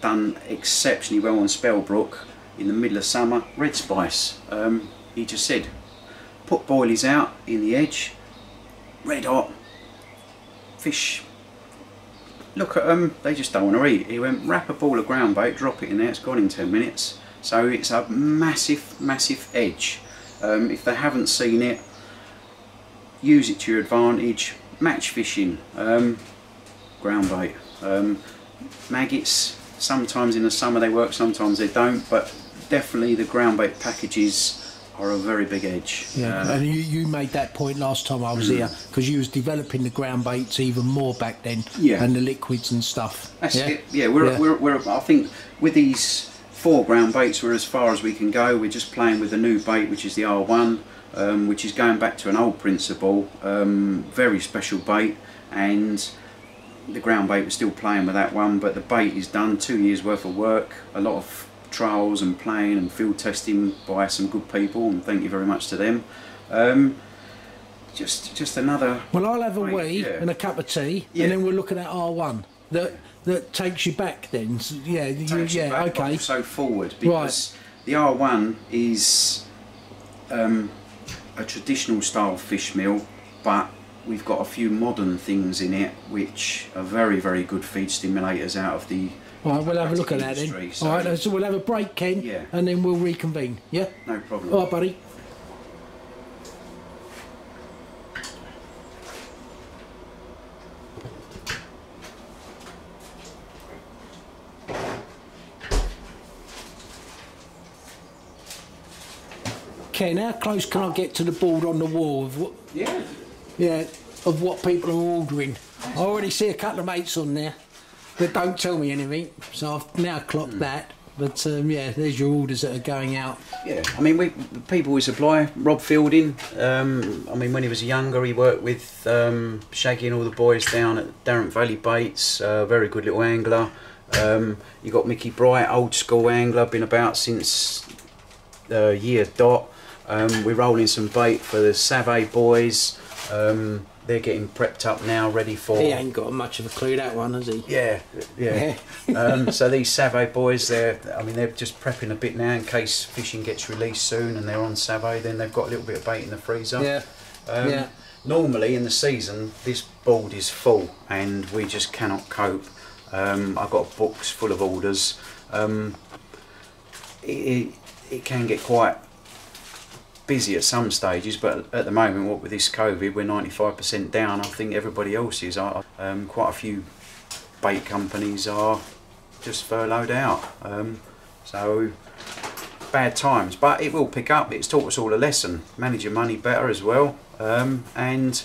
done exceptionally well on Spellbrook in the middle of summer. Red Spice. Um, he just said, put boilies out in the edge, red hot, fish. Look at them, they just don't want to eat. He went, wrap a ball of ground bait, drop it in there, it's gone in 10 minutes. So it's a massive, massive edge. Um, if they haven't seen it, use it to your advantage. Match fishing, um, ground bait. Um, maggots, sometimes in the summer they work, sometimes they don't, but definitely the ground bait packages are a very big edge. Yeah, Uh, and you, you made that point last time I was here because you was developing the ground baits even more back then, Yeah. and the liquids and stuff. That's yeah? it. Yeah, we're, Yeah. We're, we're, I think with these four ground baits, we're as far as we can go. We're just playing with the new bait, which is the R1, um, which is going back to an old principle. Um, very special bait, and the ground bait, we're still playing with that one, but the bait is done. Two years worth of work, a lot of trials and playing and field testing by some good people, and thank you very much to them. Um, just, just another. Well, I'll have a Right, wee yeah. and a cup of tea, Yeah. and then we'll look at that R1 that that takes you back. Then, So, yeah, you, yeah, back, okay. also forward because the R1 is um, a traditional style fish meal, but we've got a few modern things in it which are very, very good feed stimulators out of the. All right, we'll have a look at that then. so- All right, so we'll have a break, Ken, Yeah. and then we'll reconvene. Yeah. No problem. All right, buddy. Ken, how close can I get to the board on the wall of what, Yeah. yeah, of what people are ordering? I already see a couple of mates on there that don't tell me anything, so I've now clocked Hmm. that. But um, yeah, there's your orders that are going out. Yeah, I mean, we people we supply. Rob Fielding. Um, I mean, when he was younger, he worked with um, Shaggy and all the boys down at Darren Valley Baits. Uh, very good little angler. Um, you got Mickey Bright, old school angler, been about since uh, year dot. Um, we're rolling some bait for the Save boys. Um, they're getting prepped up now, ready for. He ain't got much of a clue, that one, has he? Yeah, yeah. um, so these Save boys, they're, I mean, they're just prepping a bit now in case fishing gets released soon and they're on Save. Then they've got a little bit of bait in the freezer. Yeah. Um, yeah. Normally in the season, this board is full and we just cannot cope. Um, I've got books full of orders. Um, it, it, it can get quite busy at some stages, but at the moment, what with this COVID, we're 95% down. I think everybody else is. Um, quite a few bait companies are just furloughed out. Um, so bad times, but it will pick up. It's taught us all a lesson. Manage your money better as well, um, and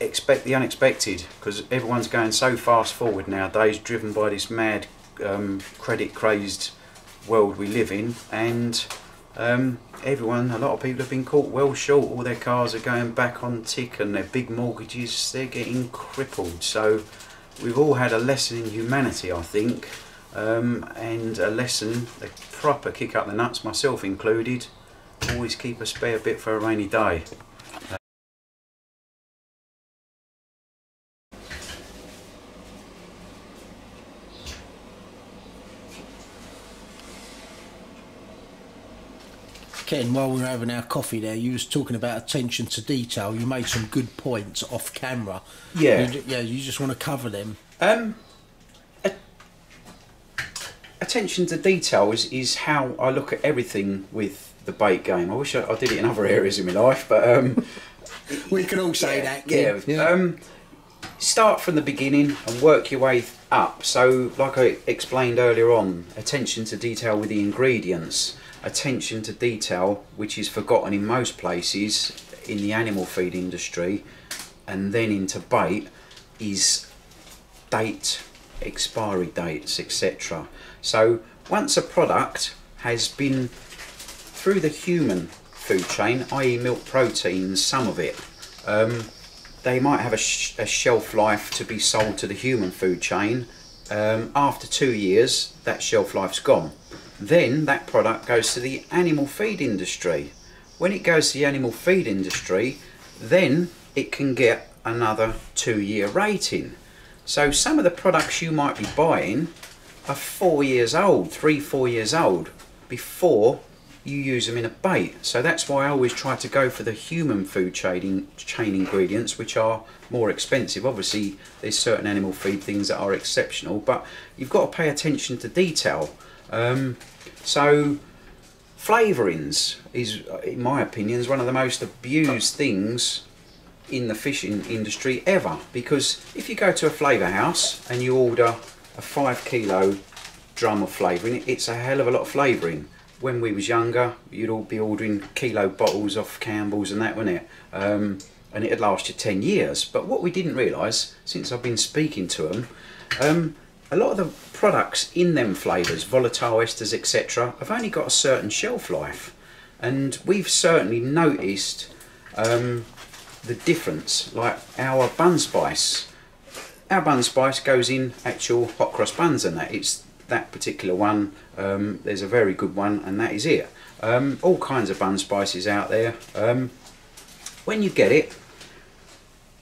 expect the unexpected because everyone's going so fast forward nowadays, driven by this mad um, credit crazed world we live in, and um, everyone, a lot of people have been caught well short. All their cars are going back on tick, and their big mortgages they're getting crippled. So we've all had a lesson in humanity, I think, um, and a lesson, a proper kick up the nuts, myself included. Always keep a spare bit for a rainy day. Ken, while we were having our coffee there, you was talking about attention to detail. You made some good points off camera. Yeah. You, yeah, you just want to cover them. Um, a- attention to detail is, is how I look at everything with the bait game. I wish I, I did it in other areas of my life, but um, We can all say that. Ken. yeah. Um, start from the beginning and work your way up. So, like I explained earlier on, attention to detail with the ingredients, attention to detail, which is forgotten in most places in the animal feed industry, and then into bait, is date, expiry dates, etc. So, once a product has been through the human food chain, i.e., milk proteins, some of it, um, they might have a, sh- a shelf life to be sold to the human food chain. Um, after two years, that shelf life's gone. Then that product goes to the animal feed industry. When it goes to the animal feed industry, then it can get another two year rating. So some of the products you might be buying are four years old, three, four years old, before you use them in a bait. So that's why I always try to go for the human food chain, chain ingredients, which are more expensive. Obviously, there's certain animal feed things that are exceptional, but you've got to pay attention to detail. Um, so flavourings is, in my opinion, is one of the most abused things in the fishing industry ever. Because if you go to a flavour house and you order a five kilo drum of flavouring, it's a hell of a lot of flavouring when we was younger, you'd all be ordering kilo bottles off Campbell's and that, wouldn't it? Um, and it'd last you 10 years. But what we didn't realise, since I've been speaking to them, um, a lot of the products in them flavours, volatile esters, etc., have only got a certain shelf life. And we've certainly noticed um, the difference, like our bun spice. Our bun spice goes in actual hot cross buns and that. It's that particular one um, there's a very good one and that is it um, all kinds of bun spices out there um, when you get it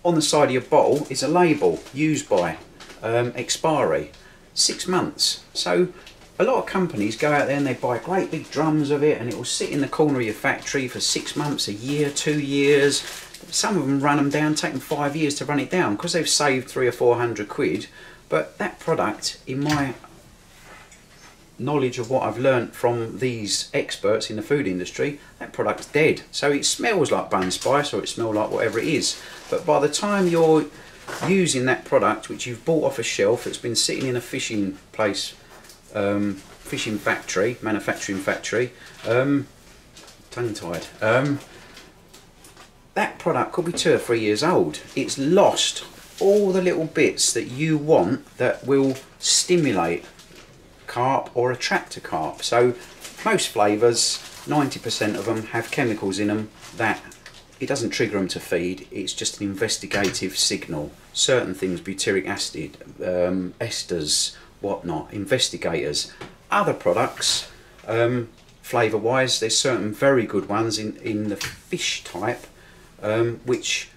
on the side of your bottle is a label used by um, expiry six months so a lot of companies go out there and they buy great big drums of it and it will sit in the corner of your factory for six months a year two years some of them run them down take them five years to run it down because they've saved three or four hundred quid but that product in my knowledge of what I've learnt from these experts in the food industry, that product's dead. So it smells like bun spice or it smells like whatever it is. But by the time you're using that product, which you've bought off a shelf, that's been sitting in a fishing place, um, fishing factory, manufacturing factory, um, tongue tied. Um, that product could be two or three years old. It's lost all the little bits that you want that will stimulate carp or attract a carp. So most flavours, 90% of them have chemicals in them that it doesn't trigger them to feed, it's just an investigative signal. Certain things, butyric acid, um, esters, whatnot, investigators. Other products, um, flavour wise, there's certain very good ones in, in the fish type um, which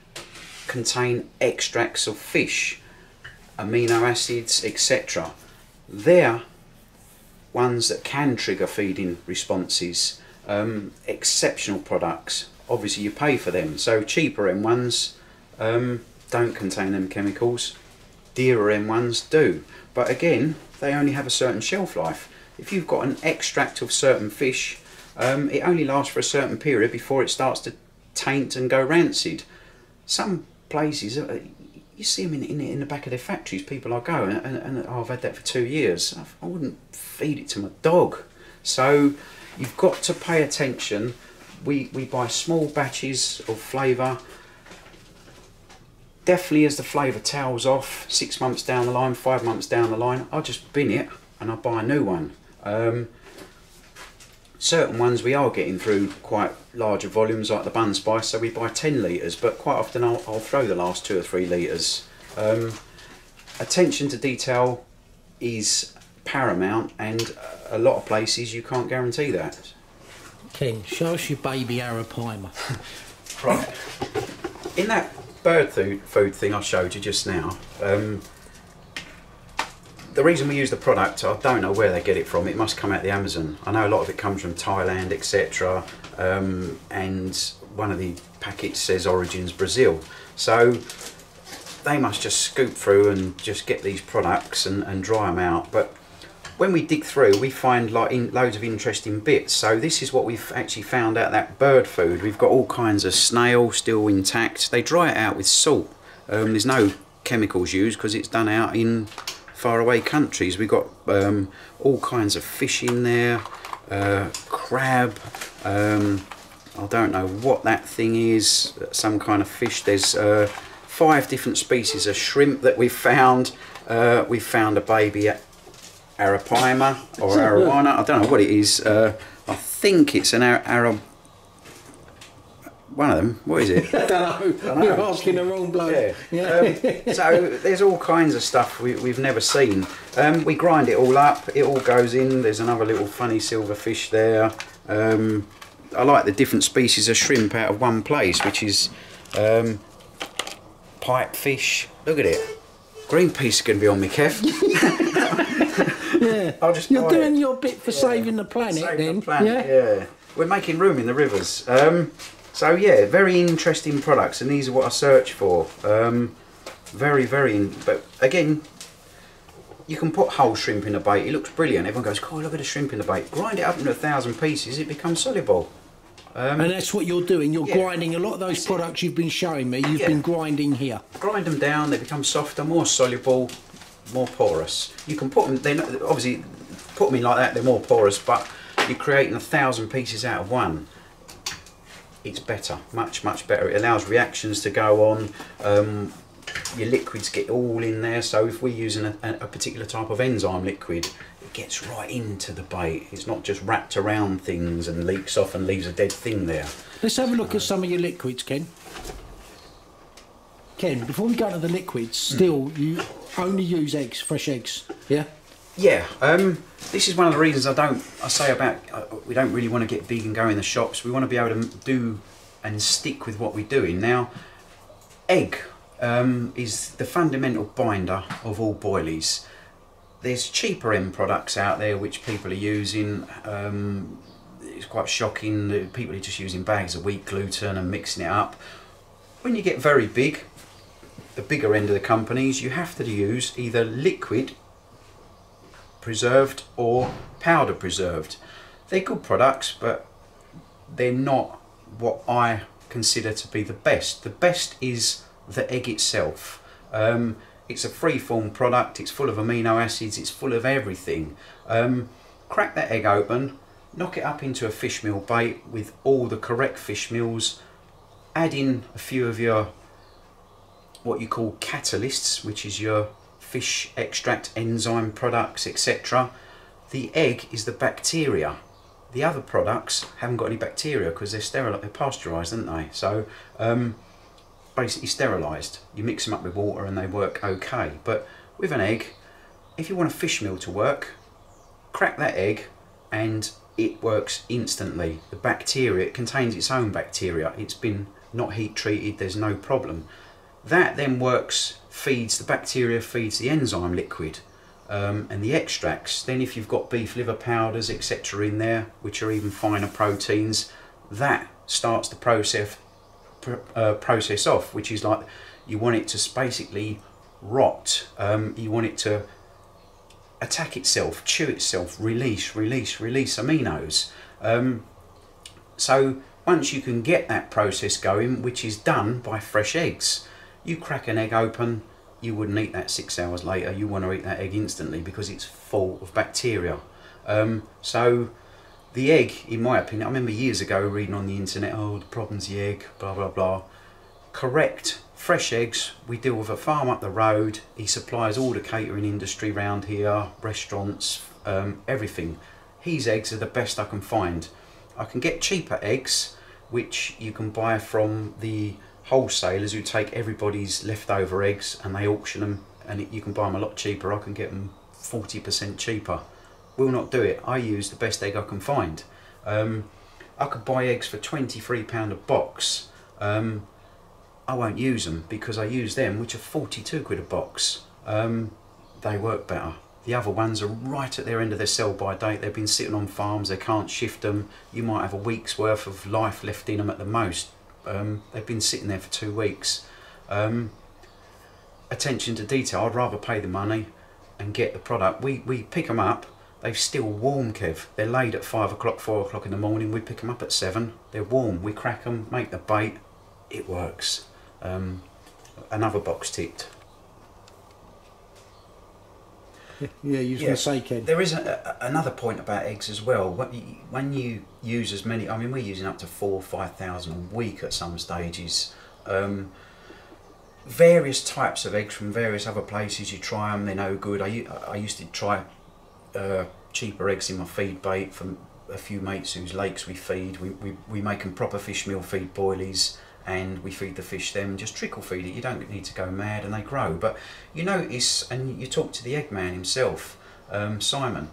contain extracts of fish, amino acids, etc. They're ones that can trigger feeding responses, um, exceptional products. Obviously, you pay for them. So cheaper M ones um, don't contain them chemicals. Dearer M ones do. But again, they only have a certain shelf life. If you've got an extract of certain fish, um, it only lasts for a certain period before it starts to taint and go rancid. Some places, uh, you see them in, in, in, the back of their factories, people are going, and, and, and oh, I've had that for two years. I wouldn't feed it to my dog. So you've got to pay attention. We, we buy small batches of flavour. Definitely as the flavour tails off, six months down the line, five months down the line, I'll just bin it and I'll buy a new one. Um, certain ones we are getting through quite larger volumes like the bun spice so we buy 10 litres but quite often I'll, I'll throw the last two or three litres um, attention to detail is paramount and a lot of places you can't guarantee that Ken show us your baby arapaima right in that bird food, food thing I showed you just now um, the reason we use the product, I don't know where they get it from. It must come out the Amazon. I know a lot of it comes from Thailand, etc. Um, and one of the packets says origins Brazil. So they must just scoop through and just get these products and, and dry them out. But when we dig through, we find like loads of interesting bits. So this is what we've actually found out that bird food. We've got all kinds of snail still intact. They dry it out with salt. Um, there's no chemicals used because it's done out in faraway countries. We've got um, all kinds of fish in there, uh, crab, um, I don't know what that thing is, some kind of fish. There's uh, five different species of shrimp that we've found. Uh, we've found a baby arapaima or arowana, I don't know what it is. Uh, I think it's an ar one of them. What is it? I don't know. You're asking the wrong bloke. Yeah. Um, so there's all kinds of stuff we, have never seen. Um, we grind it all up. It all goes in. There's another little funny silver fish there. Um, I like the different species of shrimp out of one place, which is um, pipe fish. Look at it. Greenpeace is going to be on me, Kev. Yeah. I'll just You're doing it. your bit for saving the planet Save then. the planet, yeah. yeah. We're making room in the rivers. Um, so yeah, very interesting products, and these are what I search for. Um, very, very. In, but again, you can put whole shrimp in a bait. It looks brilliant. Everyone goes, "Oh, look at the shrimp in the bait." Grind it up into a thousand pieces. It becomes soluble. And that's what you're doing. You're Yeah. grinding a lot of those products you've been showing me. You've Yeah. been grinding here. Grind them down. They become softer, more soluble, more porous. You can put them. They obviously put them in like that. They're more porous, but you're creating a thousand pieces out of one. it's better, much much better. It allows reactions to go on. Um, your liquids get all in there. So if we're using a, a particular type of enzyme liquid, it gets right into the bait. It's not just wrapped around things and leaks off and leaves a dead thing there. Let's have a look at some of your liquids, Ken. Ken, before we go to the liquids, Hmm. still you only use eggs, fresh eggs. Yeah. Yeah, um, this is one of the reasons I don't. I say about uh, we don't really want to get big and go in the shops. We want to be able to do and stick with what we're doing. Now, egg um, is the fundamental binder of all boilies. There's cheaper end products out there which people are using. Um, it's quite shocking. that People are just using bags of wheat gluten and mixing it up. When you get very big, the bigger end of the companies, you have to use either liquid preserved or powder preserved. They're good products, but they're not what I consider to be the best. The best is the egg itself. Um, it's a free-form product. It's full of amino acids. It's full of everything. Um, crack that egg open, knock it up into a fish meal bait with all the correct fish meals. Add in a few of your what you call catalysts, which is your fish extract enzyme products, etc. The egg is the bacteria. The other products haven't got any bacteria because they're sterile, they're pasteurised, aren't they? So um, basically sterilised. You mix them up with water and they work okay. But with an egg, if you want a fish meal to work, crack that egg and it works instantly. The bacteria, it contains its own bacteria. It's been not heat treated, there's no problem. That then works, feeds the bacteria, feeds the enzyme liquid um, and the extracts. Then, if you've got beef liver powders, etc., in there, which are even finer proteins, that starts the process pr- uh, process off, which is like you want it to basically rot. Um, you want it to attack itself, chew itself, release, release, release aminos. Um, so once you can get that process going, which is done by fresh eggs, you crack an egg open, you wouldn't eat that six hours later. You want to eat that egg instantly because it's full of bacteria. Um, so the egg, in my opinion, I remember years ago reading on the internet, oh, the problem's the egg, blah blah blah. Correct, fresh eggs. We deal with a farm up the road. He supplies all the catering industry round here, restaurants, um, everything. His eggs are the best I can find. I can get cheaper eggs, which you can buy from the wholesalers who take everybody's leftover eggs and they auction them, and it, you can buy them a lot cheaper. I can get them forty percent cheaper. Will not do it. I use the best egg I can find. Um, I could buy eggs for twenty three pound a box. Um, I won't use them because I use them, which are forty two quid a box. Um, they work better. The other ones are right at their end of their sell by date. They've been sitting on farms. They can't shift them. You might have a week's worth of life left in them at the most. Um, they've been sitting there for two weeks. Um, attention to detail. I'd rather pay the money and get the product. We we pick them up. They're still warm, Kev. They're laid at five o'clock, four o'clock in the morning. We pick them up at seven. They're warm. We crack them, make the bait. It works. Um, another box ticked. Yeah, going to say, Ken. There is a, a, another point about eggs as well. When you, when you use as many, I mean, we're using up to four or five thousand a week at some stages. Um, various types of eggs from various other places. You try them, they're no good. I used to try uh, cheaper eggs in my feed bait from a few mates whose lakes we feed. We, we, we make them proper fish meal feed boilies and we feed the fish them just trickle feed it. You don't need to go mad and they grow. But you notice, and you talk to the egg man himself, um, Simon,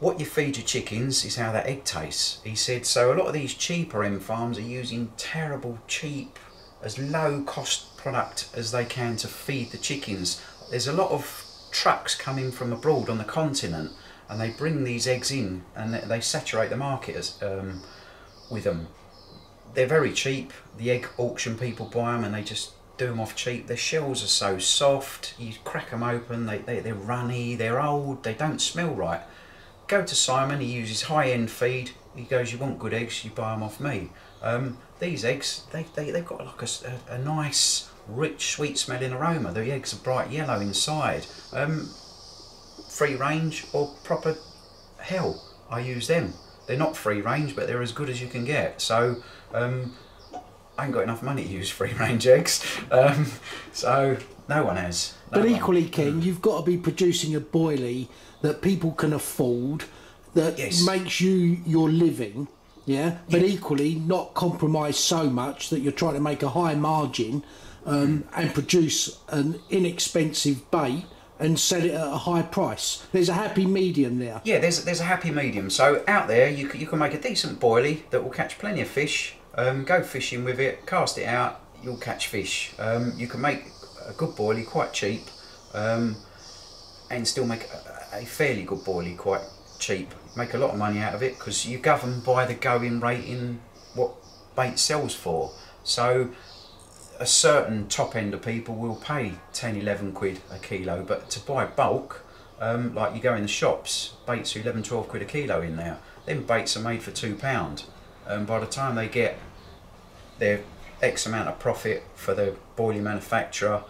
what you feed your chickens is how that egg tastes. He said, so a lot of these cheaper M farms are using terrible, cheap, as low cost product as they can to feed the chickens. there's a lot of trucks coming from abroad on the continent, and they bring these eggs in and they, they saturate the market as, um, with them. They're very cheap. The egg auction people buy them and they just do them off cheap. Their shells are so soft. You crack them open. They, they they're runny. They're old. They don't smell right. Go to Simon. He uses high end feed. He goes, you want good eggs? You buy them off me. Um, these eggs, they they they've got like a, a- nice, rich, sweet smelling aroma. The eggs are bright yellow inside. Um, free range or proper hell. I use them. They're not free range, but they're as good as you can get. So um, I ain't got enough money to use free range eggs. Um, so no one has. No But one. equally, Ken, you've got to be producing a boilie that people can afford, that Yes. makes you your living. Yeah, but equally not compromise so much that you're trying to make a high margin um, and produce an inexpensive bait and sell it at a high price. There's a happy medium there. Yeah, there's there's a happy medium. So out there, you c- you can make a decent boilie that will catch plenty of fish. Um, go fishing with it, cast it out, you'll catch fish. Um, you can make a good boilie quite cheap, um, and still make a, a fairly good boilie quite cheap. Make a lot of money out of it because you're governed by the going rate in what bait sells for. So a certain top end of people will pay 10 11 quid a kilo but to buy bulk um, like you go in the shops baits are 11 12 quid a kilo in there then baits are made for two pound and by the time they get their x amount of profit for the boilie manufacturer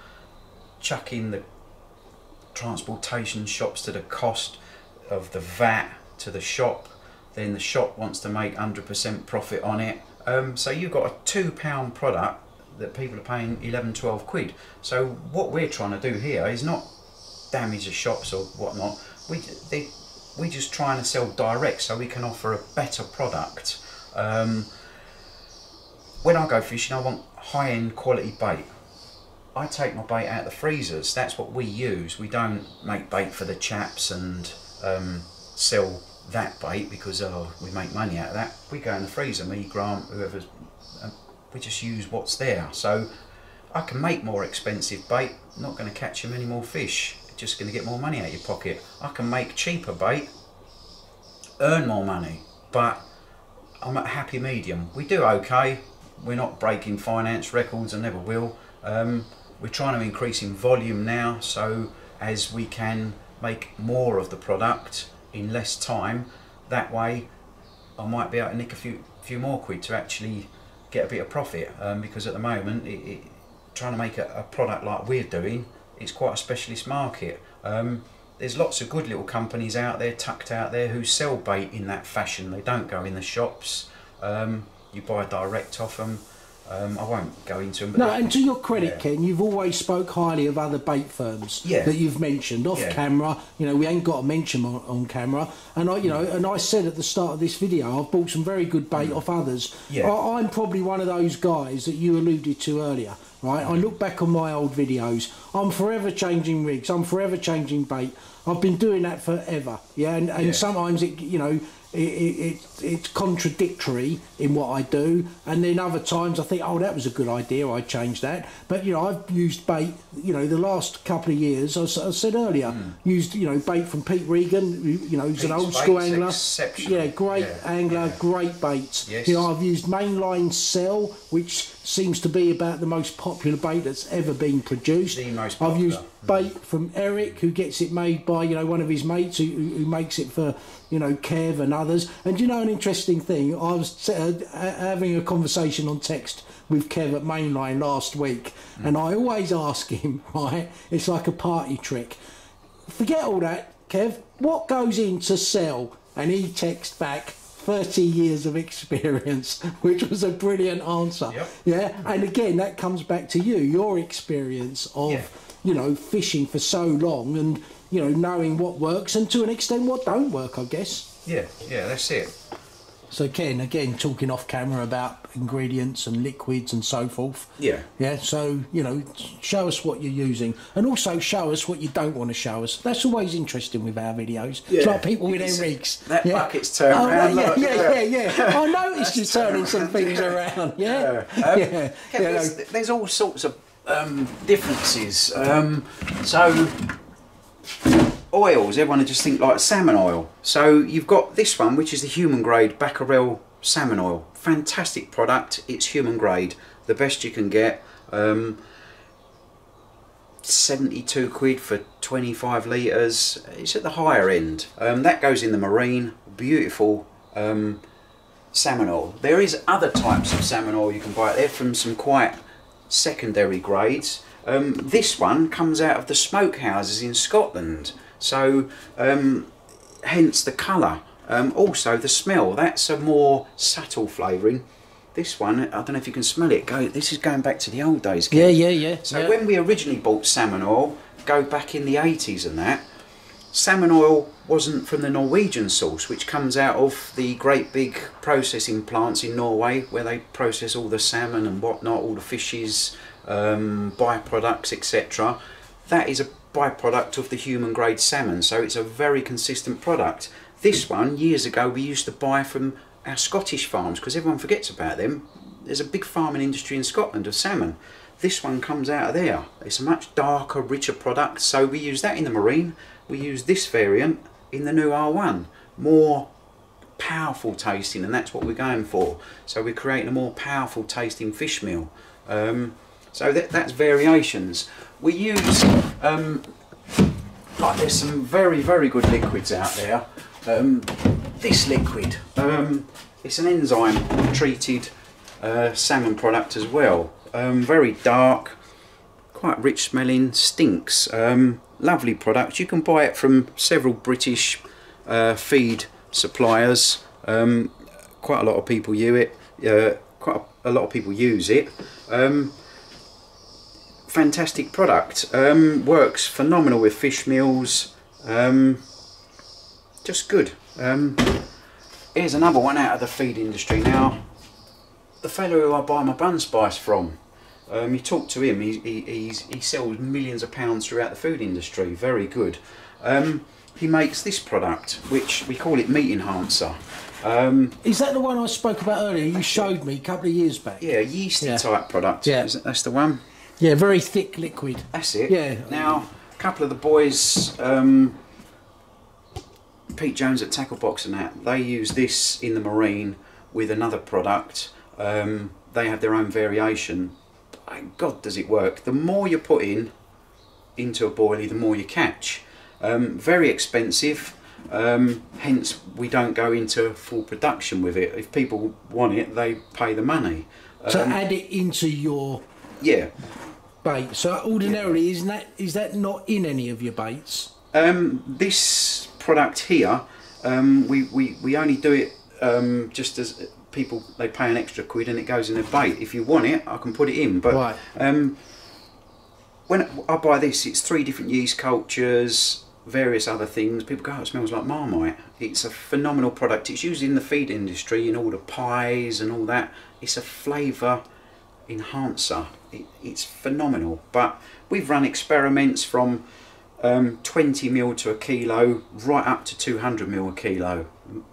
chuck in the transportation shops to the cost of the VAT to the shop. Then the shop wants to make 100% profit on it. Um, so you've got a two pound product that people are paying 11, 12 quid. So what we're trying to do here is not damage the shops or whatnot. We they, we just trying to sell direct so we can offer a better product. Um, when I go fishing, I want high end quality bait. I take my bait out of the freezers. That's what we use. We don't make bait for the chaps and um, sell that bait because oh, we make money out of that. We go in the freezer, me, Grant, whoever's. Um, we just use what's there. So I can make more expensive bait. Not going to catch you any more fish. Just going to get more money out of your pocket. I can make cheaper bait, earn more money, but I'm at happy medium. We do okay. We're not breaking finance records and never will. Um, we're trying to increase in volume now, so as we can make more of the product in less time, that way I might be able to nick a few few more quid to actually get a bit of profit. Um, because at the moment, it, it, trying to make a, a product like we're doing, it's quite a specialist market. Um, there's lots of good little companies out there, tucked out there, who sell bait in that fashion. They don't go in the shops. Um, you buy direct off them. Um, I won't go into them. But No, and to your credit, Yeah. Ken, you've always spoke highly of other bait firms Yeah. that you've mentioned off Yeah. camera. You know, we ain't got to mention them on, on camera. And I, you know, and I said at the start of this video, I've bought some very good bait off others. Mm. Yeah. I, I'm probably one of those guys that you alluded to earlier, right? I look back on my old videos. I'm forever changing rigs. I'm forever changing bait. I've been doing that forever. Yeah, and, and Yeah. sometimes it, you know. It, it, it, it's contradictory in what I do, and then other times I think, oh, that was a good idea. I changed that, but you know, I've used bait. You know, the last couple of years, I said earlier, used you know bait from Pete Regan. You know, he's an Hmm. Old school angler. Yeah, great Yeah, angler, yeah. great baits. Yes. You know, I've used mainline cell, which seems to be about the most popular bait that's ever been produced. The most popular. I've used bait from Eric, who gets it made by you know one of his mates who who makes it for you know Kev and others. And you know an interesting thing, I was uh, having a conversation on text with Kev at Mainline last week, and I always ask him, right? It's like a party trick. Forget all that, Kev. What goes into Cell? And he texts back. 30 years of experience, which was a brilliant answer. Yep. Yeah, and again, that comes back to you, your experience of Yeah. you know, fishing for so long and, you know, knowing what works and to an extent what don't work, I guess. Yeah, yeah, that's it. So Ken, again, talking off camera about ingredients and liquids and so forth. Yeah. Yeah, so, you know, show us what you're using and also show us what you don't want to show us. That's always interesting with our videos. It's Yeah. like people with their rigs. that yeah. bucket's turned oh, round, Yeah, yeah, yeah, yeah. yeah. I noticed you turning some things around. Yeah. Um, Yeah. yeah, You know, there's, there's all sorts of um, differences. Um, so oils, everyone would just think like salmon oil. So you've got this one, which is the human grade Becquerel salmon oil. Fantastic product. It's human grade, the best you can get. Um, 72 quid for 25 litres. It's at the higher end. Um, that goes in the marine. Beautiful um, salmon oil. There is other types of salmon oil you can buy. They're from some quite secondary grades. Um, this one comes out of the smokehouses in Scotland. So, um, hence the colour. Um, also, the smell. That's a more subtle flavouring. This one, I don't know if you can smell it. Go. This is going back to the old days. Ken. Yeah, yeah, yeah. So yeah. when we originally bought salmon oil, go back in the 80s and that, salmon oil wasn't from the Norwegian source, which comes out of the great big processing plants in Norway, where they process all the salmon and whatnot, all the fishes, um, byproducts, etc. That is a byproduct of the human grade salmon, so it's a very consistent product. This one, years ago, we used to buy from our Scottish farms because everyone forgets about them. There's a big farming industry in Scotland of salmon. This one comes out of there. It's a much darker, richer product, so we use that in the marine. We use this variant in the new R1. More powerful tasting, and that's what we're going for. So we're creating a more powerful tasting fish meal. Um, so that, that's variations. We use um, like there's some very very good liquids out there. Um, this liquid, um, it's an enzyme treated uh, salmon product as well. Um, very dark, quite rich smelling, stinks. Um, lovely product. You can buy it from several British uh, feed suppliers. Um, quite a lot of people use it. Uh, quite a, a lot of people use it. Um, fantastic product. Um, works phenomenal with fish meals. Um, just good. Um, here's another one out of the feed industry now. The fellow who I buy my bun spice from. Um, you talk to him, he, he, he's, he sells millions of pounds throughout the food industry, very good. Um, he makes this product, which we call it Meat Enhancer. Um, Is that the one I spoke about earlier? You showed me a couple of years back. yeah, yeasty Yeah. type product. Yeah. That's the one? Yeah, very thick liquid. That's it. Yeah. Now, a couple of the boys, um, Pete Jones at Tackle Box and that, they use this in the marine with another product. Um, they have their own variation. By God, does it work? The more you put in into a boilie, the more you catch. Um, very expensive. Um, hence, we don't go into full production with it. If people want it, they pay the money. Um, add it into your yeah. Bait. So ordinarily, isn't that is that not in any of your baits? Um, this product here, um, we, we, we only do it um, just as people they pay an extra quid and it goes in their bait. If you want it, I can put it in. But Right. um, when I buy this, it's three different yeast cultures, various other things. People go, oh, it smells like Marmite. It's a phenomenal product. It's used in the feed industry in all the pies and all that. It's a flavour enhancer. It, it's phenomenal. But we've run experiments from um, 20 mil to a kilo right up to 200 mil a kilo.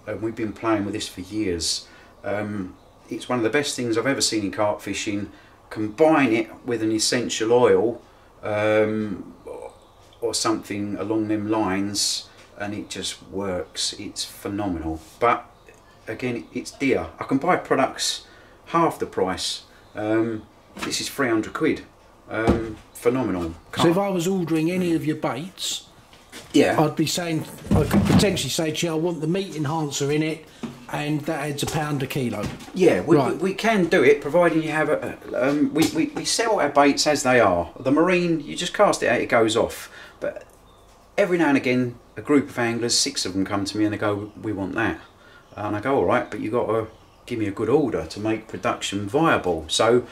And we've been playing with this for years. Um, it's one of the best things I've ever seen in carp fishing. Combine it with an essential oil um, or- something along them lines, and it just works. It's phenomenal. But again, it's dear. I can buy products half the price. This is 300 quid. Um, phenomenal. So if I was ordering any of your baits, yeah. I'd be saying I could potentially say to you, I want the meat enhancer in it, and that adds a pound a kilo. Yeah, we, Right. we, we can do it, providing you have a. Um, we, we, we sell our baits as they are. The marine, you just cast it out, it goes off. But every now and again, a group of anglers, six of them, come to me and they go, "We want that," and I go, "All right, but you got to give me a good order to make production viable." So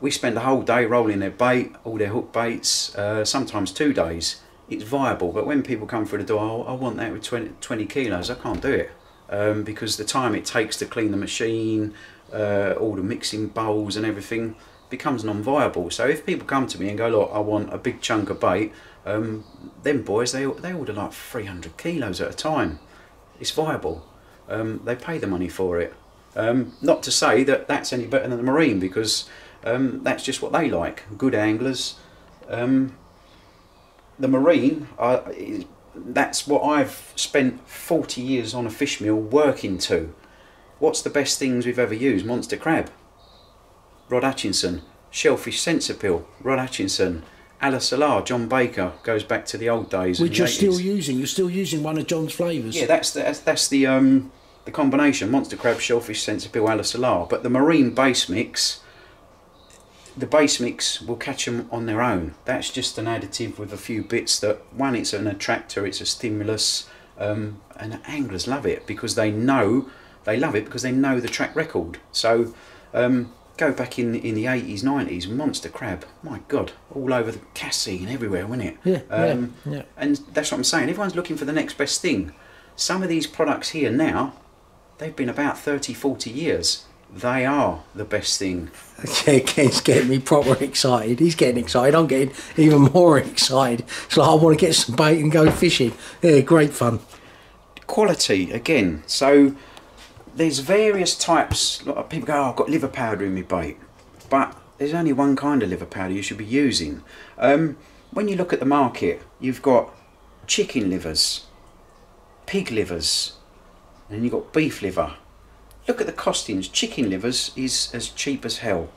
we spend a whole day rolling their bait, all their hook baits, uh, sometimes two days. It's viable, but when people come through the door, "Oh, I want that with 20, 20 kilos, I can't do it um, because the time it takes to clean the machine, uh, all the mixing bowls and everything becomes non-viable. So if people come to me and go, look, I want a big chunk of bait, um, them boys they they order like 300 kilos at a time. It's viable. Um, they pay the money for it. Um, not to say that that's any better than the marine because Um, that's just what they like. Good anglers. Um, the marine, uh, is- that's what I've spent 40 years on a fish meal working to. What's the best things we've ever used? Monster crab, Rod Hutchinson, shellfish Sense Appeal, Rod Hutchinson, Alice Solar, John Baker goes back to the old days. Which you're still using. You're still using one of John's flavours. Yeah, that's the, that's, that's the um, the combination: monster crab, shellfish, Sense Appeal, ala solar. But the marine base mix, the base mix will catch them on their own. That's just an additive with a few bits. That one, it's an attractor, it's a stimulus, um, and anglers love it because they know they love it because they know the track record. So. Um, Go back in in the eighties, nineties, monster crab. My God, all over the Cassien everywhere, wasn't it? Yeah, yeah, Um, yeah. and that's what I'm saying. Everyone's looking for the next best thing. Some of these products here now, they've been about 30, 40 years. They are the best thing. Yeah, Ken's getting me proper excited. He's getting excited. I'm getting even more excited. It's like I want to get some bait and go fishing. Yeah, great fun. Quality, again. So there's various types. A lot of people go, oh, I've got liver powder in my bait. But there's only one kind of liver powder you should be using. Um, when you look at the market, you've got chicken livers, pig livers, and you've got beef liver. Look at the costings. Chicken livers is as cheap as hell.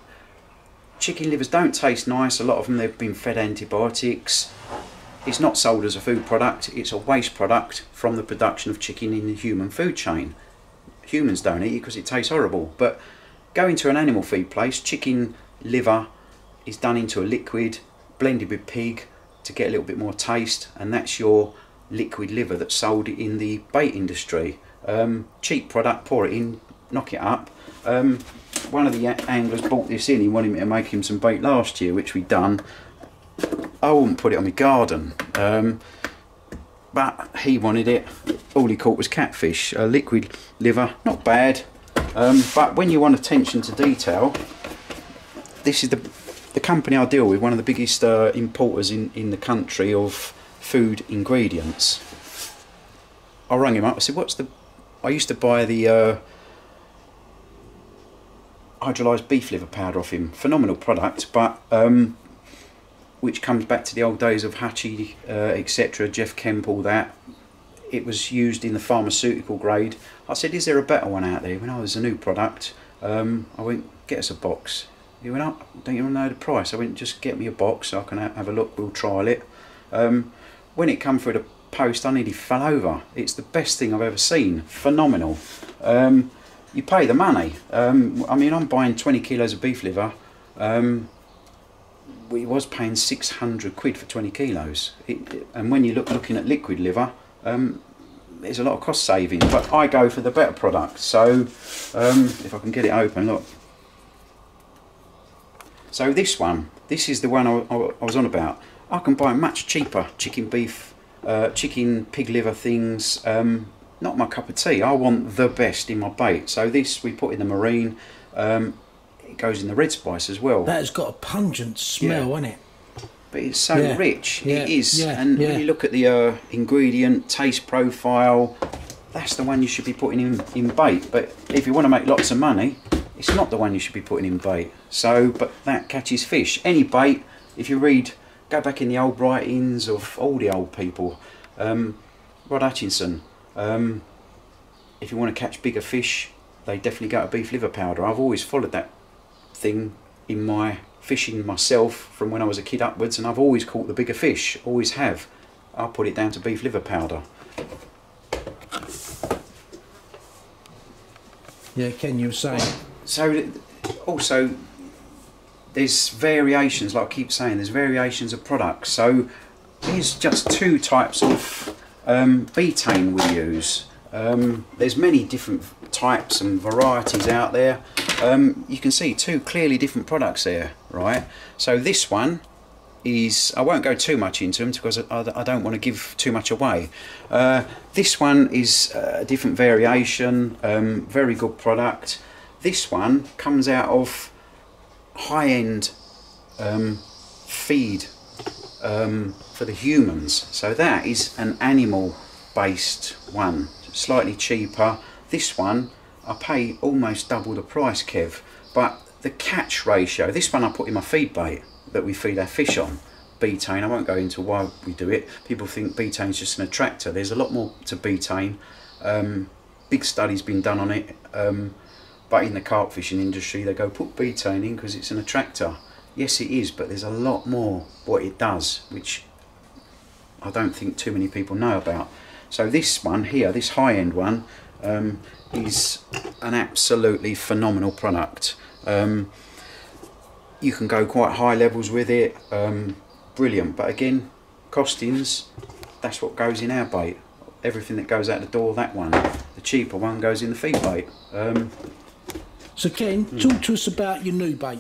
Chicken livers don't taste nice. A lot of them they've been fed antibiotics. It's not sold as a food product. It's a waste product from the production of chicken in the human food chain. Humans don't eat it because it tastes horrible. But go into an animal feed place, chicken liver is done into a liquid, blended with pig to get a little bit more taste, and that's your liquid liver that's sold in the bait industry. Um, cheap product, pour it in, knock it up. Um, one of the anglers bought this in. He wanted me to make him some bait last year, which we done. I wouldn't put it on my garden. Um, but he wanted it. All he caught was catfish, liquid liver, not bad. Um, but when you want attention to detail, this is the the company I deal with, one of the biggest uh, importers in, in the country of food ingredients. I rang him up. I said, "What's the?" I used to buy the uh, hydrolyzed beef liver powder off him. Phenomenal product, but um, which comes back to the old days of Hachi, uh, etc. Jeff Kemp, all that. It was used in the pharmaceutical grade. I said, "Is there a better one out there?" When I was a new product, um, I went, "Get us a box." He went, "Up, don't you know the price?" I went, "Just get me a box. I can have a look. We'll trial it." Um, when it come through the post, I nearly fell over. It's the best thing I've ever seen. Phenomenal. Um, you pay the money. Um, I mean, I'm buying 20 kilos of beef liver. Um, we was paying 600 quid for 20 kilos. It, and when you look looking at liquid liver, um, there's a lot of cost saving. But I go for the better product. So um, if I can get it open, look. So this one, this is the one I, I, I was on about. I can buy much cheaper chicken beef, uh, chicken pig liver things. Not my cup of tea. I want the best in my bait. So this we put in the marine. Um, it goes in the red spice as well. That has got a pungent smell, Yeah. hasn't it? but it's so Yeah, rich. yeah, it is. and when you look at the uh, ingredient, taste profile, that's the one you should be putting in, in bait. But if you want to make lots of money, it's not the one you should be putting in bait. So, but that catches fish. Any bait, if you read, go back in the old writings of all the old people, um, Rod Hutchinson, um, if you want to catch bigger fish, they definitely go to beef liver powder. I've always followed that thing in my fishing myself from when I was a kid upwards, and I've always caught the bigger fish, always have. I'll put it down to beef liver powder. Yeah, Ken, you were saying. So, also, there's variations, like I keep saying, there's variations of products. So, here's just two types of um, betaine we use. Um, there's many different types and varieties out there. Um, you can see two clearly different products there, right? So this one is, I won't go too much into them because I, I- don't want to give too much away. Uh, this one is a different variation, um, very good product. This one comes out of high-end um, feed um, for the humans. So that is an animal-based one, slightly cheaper. This one, I pay almost double the price, Kev. But the catch ratio. This one I put in my feed bait that we feed our fish on. Betaine. I won't go into why we do it. People think betaine is just an attractor. There's a lot more to betaine. Um, big studies been done on it. Um, but in the carp fishing industry, they go put betaine in because it's an attractor. Yes, it is, but there's a lot more what it does, which I don't think too many people know about. So this one here, this high-end one, um, is an absolutely phenomenal product. Um, you can go quite high levels with it, um, brilliant. But again, costings, that's what goes in our bait. Everything that goes out the door, that one. The cheaper one goes in the feed bait. Um, So Ken, talk to us about your new bait.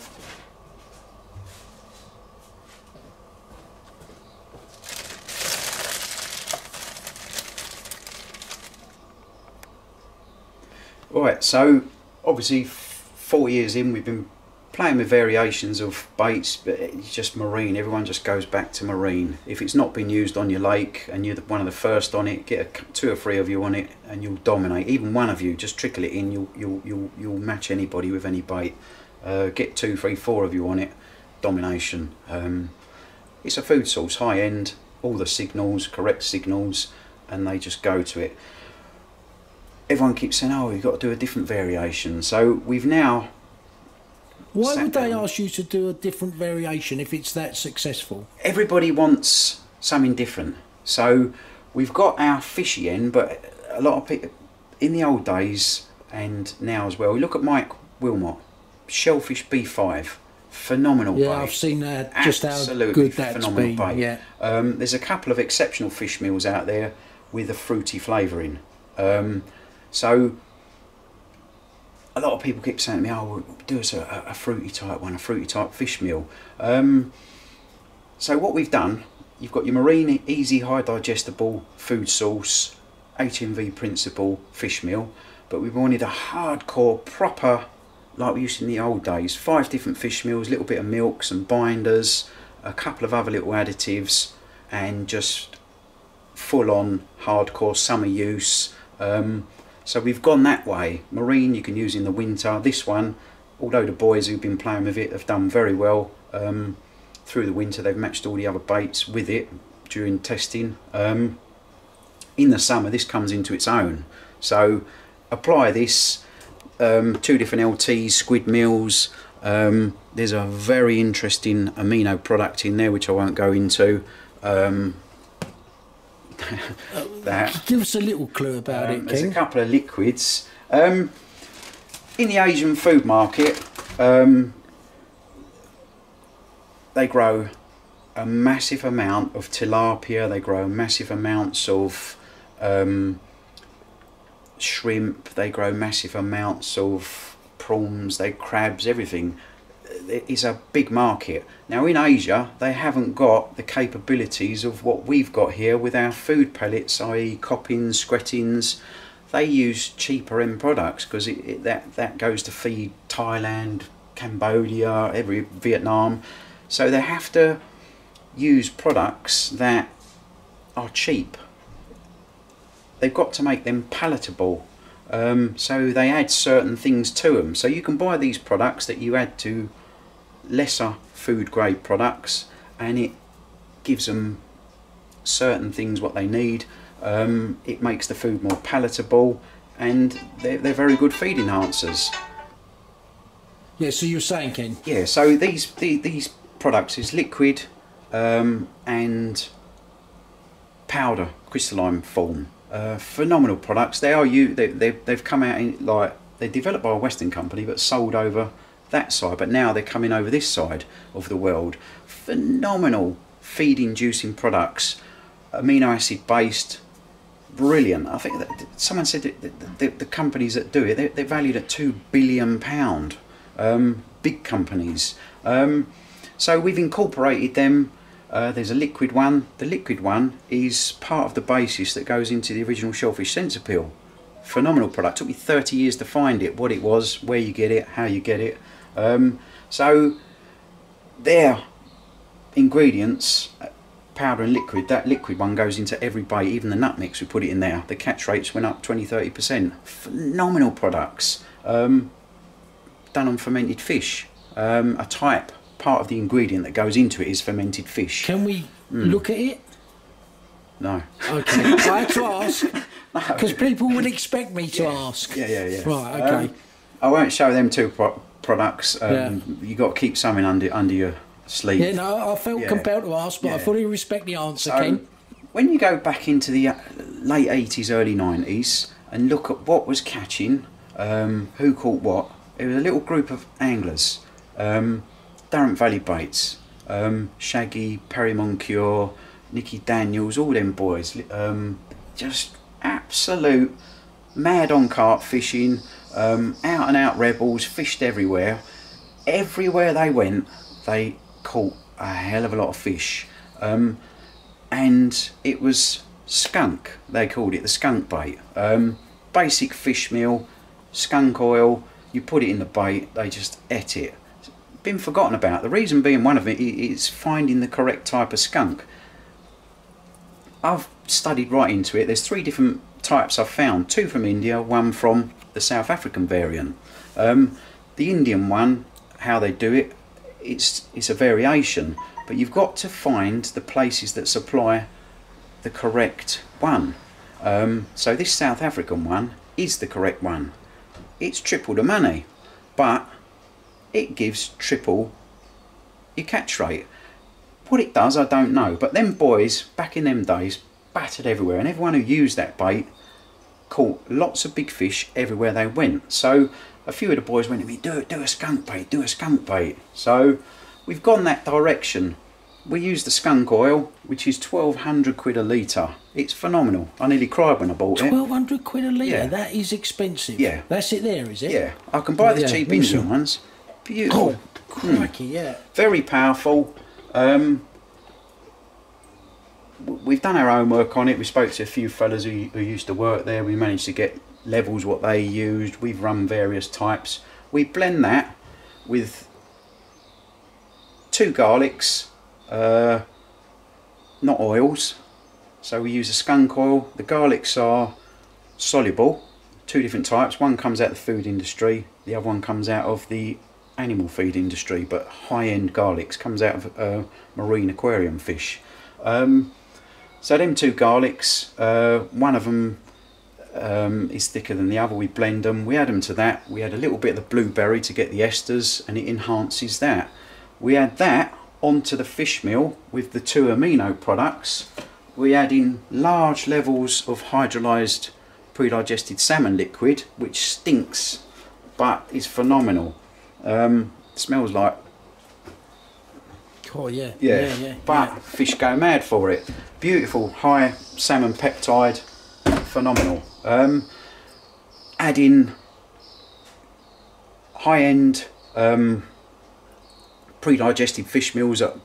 Right, so obviously four years in, we've been playing with variations of baits, but it's just marine. Everyone just goes back to marine. If it's not been used on your lake and you're one of the first on it, get a, two or three of you on it, and you'll dominate. Even one of you, just trickle it in, you'll you'll you'll, you'll match anybody with any bait. Uh, get two, three, four of you on it, domination. Um, it's a food source, high end, all the signals, correct signals, and they just go to it everyone keeps saying, "Oh, you've got to do a different variation." So we've now Why would they down. ask you to do a different variation if it's that successful? everybody wants something different. So we've got our fishy end, but a lot of people in the old days and now as well. Look at Mike Wilmot, shellfish B5, phenomenal Yeah, bait. I've seen that. Just how Absolutely good that's phenomenal been. bait. Yeah. Um, there's a couple of exceptional fish meals out there with a fruity flavouring. Um, so a lot of people keep saying to me, "Oh, well, do us a, a fruity type one, a fruity type fish meal." Um, so what we've done, you've got your marine easy, high digestible food source, 18V principle fish meal, but we wanted a hardcore, proper, like we used in the old days, five different fish meals, a little bit of milk, some binders, a couple of other little additives, and just full on hardcore summer use. Um, so we've gone that way. Marine you can use in the winter. This one, although the boys who've been playing with it have done very well um, through the winter, they've matched all the other baits with it during testing. Um, in the summer, this comes into its own. So apply this. Um, two different LTs, squid meals. Um, there's a very interesting amino product in there, which I won't go into. Um, that Give us a little clue about um, it, there's a couple of liquids. Um, in the Asian food market, um, they grow a massive amount of tilapia. They grow massive amounts of um, shrimp. They grow massive amounts of prawns. They crabs. Everything. It's a big market. Now in Asia, they haven't got the capabilities of what we've got here with our food pellets, i.e., Coppens, Skrettings. They use cheaper end products because that that goes to feed Thailand, Cambodia, every Vietnam. So they have to use products that are cheap. They've got to make them palatable. Um, so they add certain things to them. So you can buy these products that you add to lesser food grade products, and it gives them certain things what they need. Um, it makes the food more palatable, and they're, they're very good feed enhancers. Yeah, so you're saying, Ken, Yeah, so these the, these products is liquid um, and powder, crystalline form. Uh, phenomenal products. They are you. They, they they've come out in like they're developed by a Western company, but sold over that side. But now they're coming over this side of the world. Phenomenal feed inducing products, amino acid based. Brilliant. I think someone said that the, the, the companies that do it they're, they're valued at two billion pound. Um, big companies. Um, so we've incorporated them. Uh, there's a liquid one. The liquid one is part of the basis that goes into the original shellfish Sense Appeal. Phenomenal product. Took me 30 years to find it, what it was, where you get it, how you get it. Um, so their ingredients, uh, powder and liquid, that liquid one goes into every bait, even the nut mix, we put it in there. The catch rates went up 20 30%. Phenomenal products. Um, done on fermented fish. Um, a type, part of the ingredient that goes into it is fermented fish. Can we Hmm. look at it? No. Okay. I had to ask because people would expect me to ask. Yeah, yeah, yeah. Right. Okay. Um, I won't show them two pro- products. Um, Yeah. You got to keep something under under your sleeve. yeah. No, I felt Yeah. compelled to ask, but I fully respect the answer, So, Ken. when you go back into the uh, late 80s, early 90s, and look at what was catching, um, who caught what, it was a little group of anglers. Um, Durham Valley Baits, um, Shaggy, Perry Moncure, Nicky Daniels, all them boys. Um, just absolute mad on carp fishing, um, out and out rebels, fished everywhere. Everywhere they went, they caught a hell of a lot of fish. Um, and it was skunk. They called it the skunk bait. Um, basic fish meal, skunk oil. You put it in the bait, they just ate it. Been forgotten about. The reason being one of it is finding the correct type of skunk. I've studied right into it. There's three different types I've found. Two from India, one from the South African variant. Um, the Indian one, how they do it, it's it's a variation, but you've got to find the places that supply the correct one. Um, so this South African one is the correct one. It's triple the money, but it gives triple your catch rate. What it does, I don't know. But them boys back in them days battered everywhere, and everyone who used that bait caught lots of big fish everywhere they went. So a few of the boys went to me, do it, do a skunk bait, do a skunk bait. So we've gone that direction. We use the skunk oil, which is twelve hundred quid a litre. It's phenomenal. I nearly cried when I bought it. Twelve hundred quid a litre. Yeah. That is expensive. Yeah. That's it. There is it. Yeah, I can buy the Yeah, cheap. Indian ones. Beautiful. Oh, crikey! Yeah. very powerful. Um, we've done our own work on it. We spoke to a few fellas who, who used to work there. We managed to get levels what they used. We've run various types. We blend that with two garlics, uh, not oils. So we use a skunk oil. The garlics are soluble, two different types. One comes out of the food industry, the other one comes out of the animal feed industry, but high-end garlics comes out of uh, marine aquarium fish. Um, so them two garlics, uh, one of them um, is thicker than the other. We blend them. We add them to that. We add a little bit of the blueberry to get the esters, and it enhances that. We add that onto the fish meal with the two amino products. We add in large levels of hydrolyzed pre-digested salmon liquid, which stinks, but is phenomenal. Um, smells like Oh yeah. yeah, Yeah. Yeah. but yeah. fish go mad for it. Beautiful high salmon peptide, phenomenal. Um, add in high end um, pre-digested fish meals at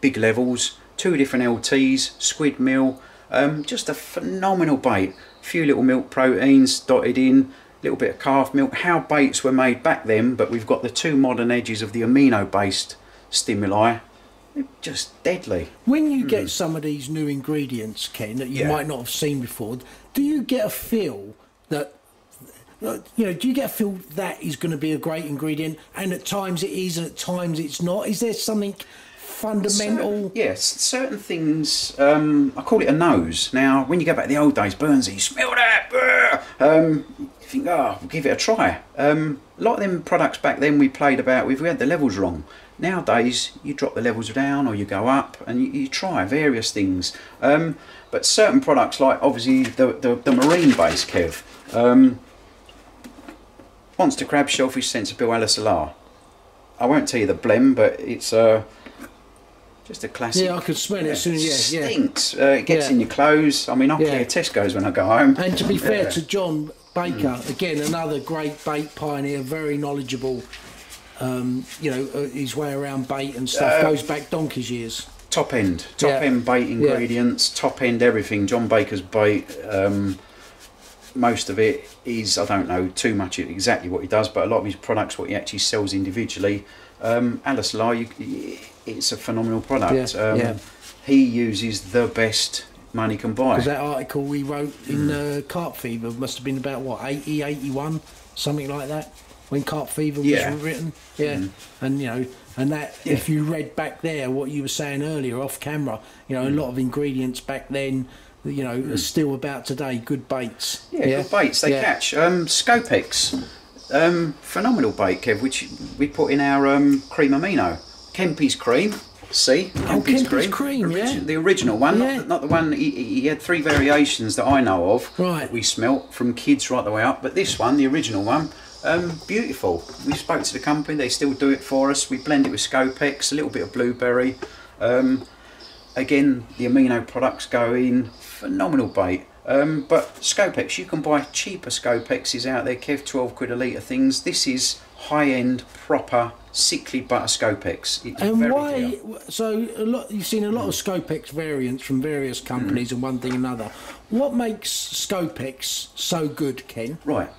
big levels, two different LTs, squid meal, um, just a phenomenal bait. A few little milk proteins dotted in, a little bit of calf milk. How baits were made back then, but we've got the two modern edges of the amino-based stimuli. Just deadly. When you get some of these new ingredients, Ken, that you Hmm. Yeah. might not have seen before, do you get a feel that you know? Do you get a feel that is going to be a great ingredient, and at times it is, and at times it's not? Is there something fundamental? Certain- yes, certain things. Um, I call it a nose. Now, when you go back to the old days, Burnsy, smell that. brr," Um, you think, oh, we'll give it a try. Um, a lot of them products back then we played about with, we had the levels wrong. Nowadays, you drop the levels down or you go up and you, you try various things. Um, but certain products, like obviously the, the, the marine base, Kev, um, monster crab, shellfish, Sense Appeal, alisalar. I won't tell you the blem, but it's uh, just a classic. Yeah, I could smell it as soon as yeah, yeah. Stinks. Uh, it gets Yeah. in your clothes. I mean, I clear Tesco's when I go home. And to be fair to John Baker, Hmm. again another great bait pioneer, very knowledgeable. Um, you know uh, his way around bait and stuff Uh, goes back donkey's years. top end, top Yeah. end bait ingredients, top end everything. John Baker's bait. Um, most of it is I don't know too much exactly what he does, but a lot of his products, what he actually sells individually. Um, Alice Lar, you, it's a phenomenal product. Yeah, um, yeah. He uses the best money can buy. Because that article we wrote in uh, Carp Fever must have been about what 80, 81, something like that. When carp fever was Yeah. written. Yeah, and you know, and that Yeah. if you read back there what you were saying earlier off camera, you know, a lot of ingredients back then, you know, are still about today. Good baits. Yeah, good baits they Yeah. catch. Um, Scopex, um, phenomenal bait, Kev, which we put in our um, cream amino. Kempy's cream, see? Oh, Kempy's cream, yeah. The original one, Yeah. not, not the one, he, he had three variations that I know of. Right. We smelt from kids right the way up, but this one, the original one, um, beautiful. We spoke to the company, they still do it for us. We blend it with Scopex, a little bit of blueberry. Um, again, the amino products go in, phenomenal bait. Um, but Scopex, you can buy cheaper Scopexes out there, Kev, 12 quid a litre things. This is high end, proper, sickly butter Scopex. It's And very why? clear. So a lot you've seen a lot of Scopex variants from various companies and one thing and another. What makes Scopex so good, Ken? Right.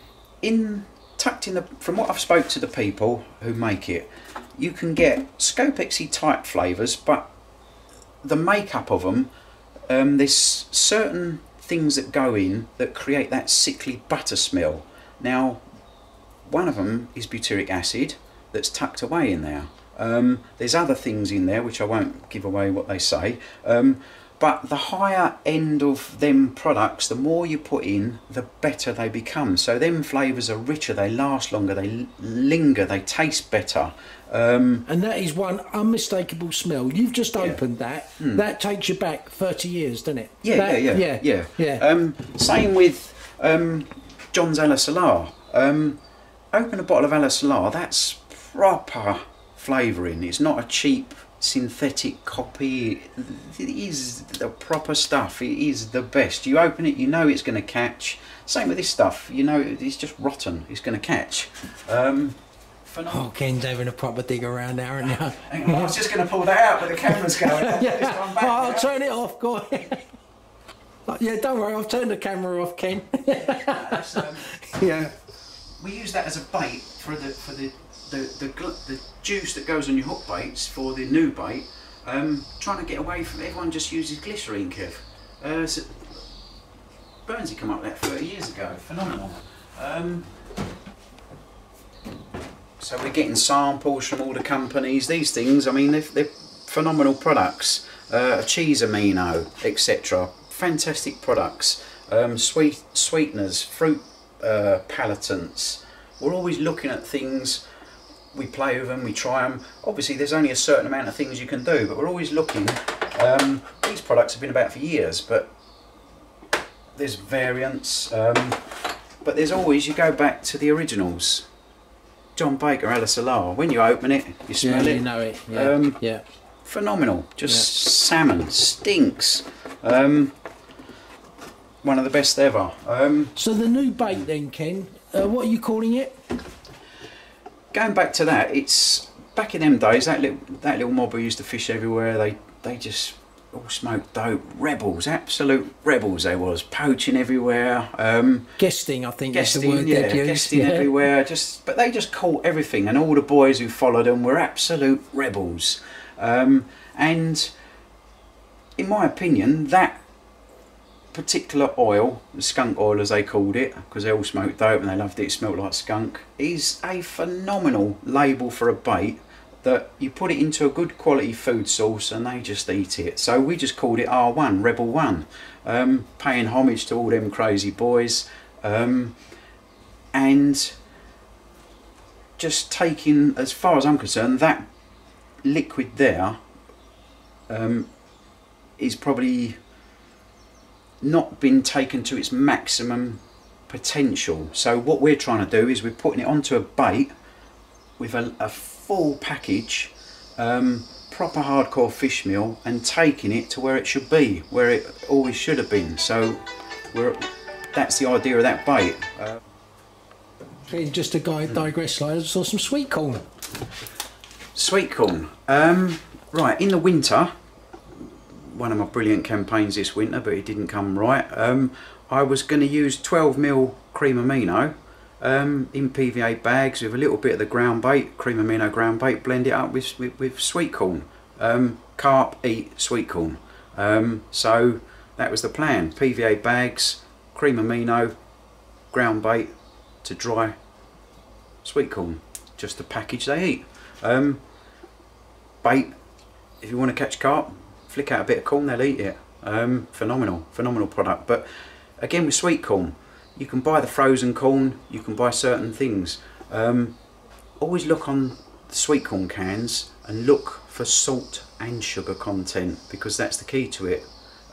In tucked in the from what I've spoke to the people who make it, you can get Scopexy type flavours, but the makeup of them, um, there's certain things that go in that create that sickly butter smell. Now, one of them is butyric acid that's tucked away in there. Um, there's other things in there which I won't give away what they say. Um, but the higher end of them products, the more you put in, the better they become. So them flavours are richer, they last longer, they linger, they taste better. Um, And that is one unmistakable smell. You've just opened that. That takes you back 30 years, doesn't it? Yeah, That- yeah, yeah, yeah, yeah. Um, same with um, John's Ala Solar. Um, open a bottle of Ala Solar. That's proper flavouring. It's not a cheap synthetic copy. It is the proper stuff. It is the best. You open it, you know it's going to catch. Same with this stuff. You know it's just rotten. It's going to catch. Um, phenomenal. Oh, Ken's having a proper dig around there, aren't you? I was just going to pull that out, but the camera's going. I'll put this one back Oh, I'll now. turn it off. Go on. Oh, yeah, don't worry. I've turned the camera off, Ken. That's, um, yeah. we use that as a bait for the for the the, the, the juice that goes on your hook baits for the new bait. Um, trying to get away from everyone just uses glycerine, Kev. Uh, so Burnsy come up with that 30 years ago. Phenomenal. Um, so we're getting samples from all the companies. These things, I mean, they're, they're phenomenal products. Uh, cheese amino, etc. Fantastic products. Um, sweet sweeteners, fruit uh, palatants. We're always looking at things. We play with them, we try them. Obviously, there's only a certain amount of things you can do, but we're always looking. Um, these products have been about for years, but there's variants. Um, but there's always you go back to the originals. John Baker, Alice Solar. When you open it, you Yeah, smell it. you know it. Yeah. Um, yeah. Phenomenal. Just salmon stinks. Um, one of the best ever. Um, So the new bait then, Ken, uh, what are you calling it? Going back to that, it's back in them days. That little that little mob who used to fish everywhere. They they just all smoked dope. Rebels, absolute rebels. They was poaching everywhere. Um, Guesting, I think is the guesting, word yeah, they'd use. guesting yeah. everywhere. Just, but they just caught everything, and all the boys who followed them were absolute rebels. Um, and in my opinion, that particular oil, the skunk oil as they called it, because they all smoked dope and they loved it, it smelled like skunk, is a phenomenal label for a bait that you put it into a good quality food source and they just eat it. So we just called it R1, Rebel 1, um, paying homage to all them crazy boys. Um, and just taking, as far as I'm concerned, that liquid there um, is probably not been taken to its maximum potential. So what we're trying to do is we're putting it onto a bait with a, a full package, um, proper hardcore fish meal, and taking it to where it should be, where it always should have been. So we're, that's the idea of that bait. Uh, Just to guy digress slightly, I saw some sweet corn. Sweet corn. Um, right, in the winter, one of my brilliant campaigns this winter, but it didn't come right. Um, I was going to use 12 mil cream amino um, in PVA bags with a little bit of the ground bait, cream amino ground bait, blend it up with, with, with sweet corn. Um, carp eat sweet corn. Um, so that was the plan. PVA bags, cream amino, ground bait to dry sweet corn, just the package they eat. Um, bait, if you want to catch carp, flick out a bit of corn, they'll eat it. Um, phenomenal, phenomenal product. But again, with sweet corn, you can buy the frozen corn, you can buy certain things. Um, always look on the sweet corn cans and look for salt and sugar content because that's the key to it.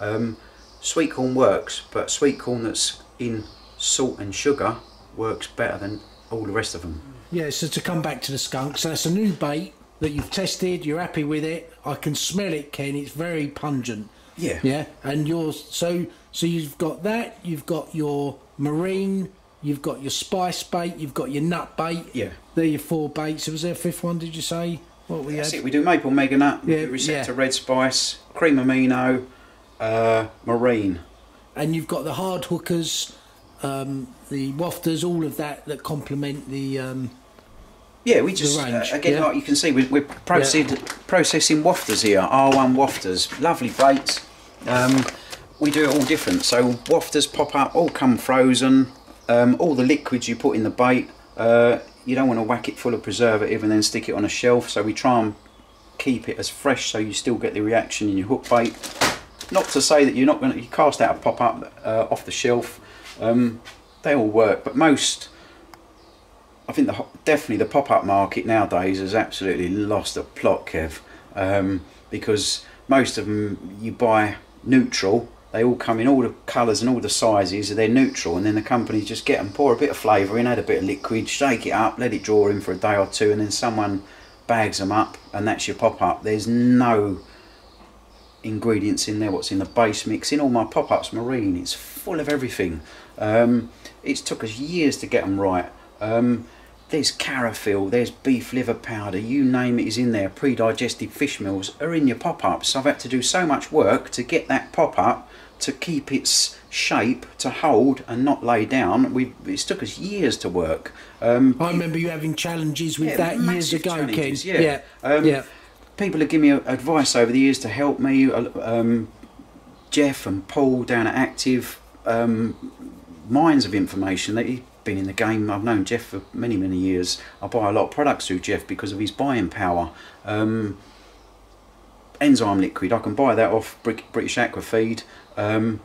Um, sweet corn works, but sweet corn that's in salt and sugar works better than all the rest of them. Yeah, so to come back to the skunk, so that's a new bait that you've tested, you're happy with it. I can smell it, Ken, it's very pungent. Yeah. Yeah, and you're so so you've got that, you've got your marine, you've got your spice bait, you've got your nut bait. Yeah. They're your four baits. Was there a fifth one, did you say? What we That's had? it. We do maple mega nut, Yeah, receptor yeah. red spice, cream amino, uh, marine. And you've got the hard hookers, um, the wafters, all of that that complement the um, Yeah, we just uh, again, yeah. like you can see, we, we're processed, processing wafters here. R1 wafters, lovely baits. Um, we do it all different. So wafters pop up, all come frozen. Um, all the liquids you put in the bait, uh, you don't want to whack it full of preservative and then stick it on a shelf. So we try and keep it as fresh, so you still get the reaction in your hook bait. Not to say that you're not going to you cast out a pop up uh, off the shelf. Um, they all work, but most I think the definitely the pop-up market nowadays has absolutely lost a plot, Kev, um, because most of them you buy neutral. They all come in all the colours and all the sizes. They're neutral, and then the companies just get them, pour a bit of flavour in, add a bit of liquid, shake it up, let it draw in for a day or two, and then someone bags them up, and that's your pop-up. There's no ingredients in there what's in the base mix in all my pop-ups marine it's full of everything um, it's took us years to get them right um, there's Carophyll, there's beef liver powder you name it is in there pre-digested fish meals are in your pop-ups i've had to do so much work to get that pop-up to keep its shape to hold and not lay down we it's took us years to work um, I remember you having challenges with yeah, that years ago, Ken. Yeah, Yeah. Um, yeah. People have given me advice over the years to help me. uh, Um, Jeff and Paul down at Active, um, mines of information. That he's been in the game. I've known Jeff for many, many years. I buy a lot of products through Jeff because of his buying power. Um, enzyme liquid, I can buy that off British Aquafeed. Um,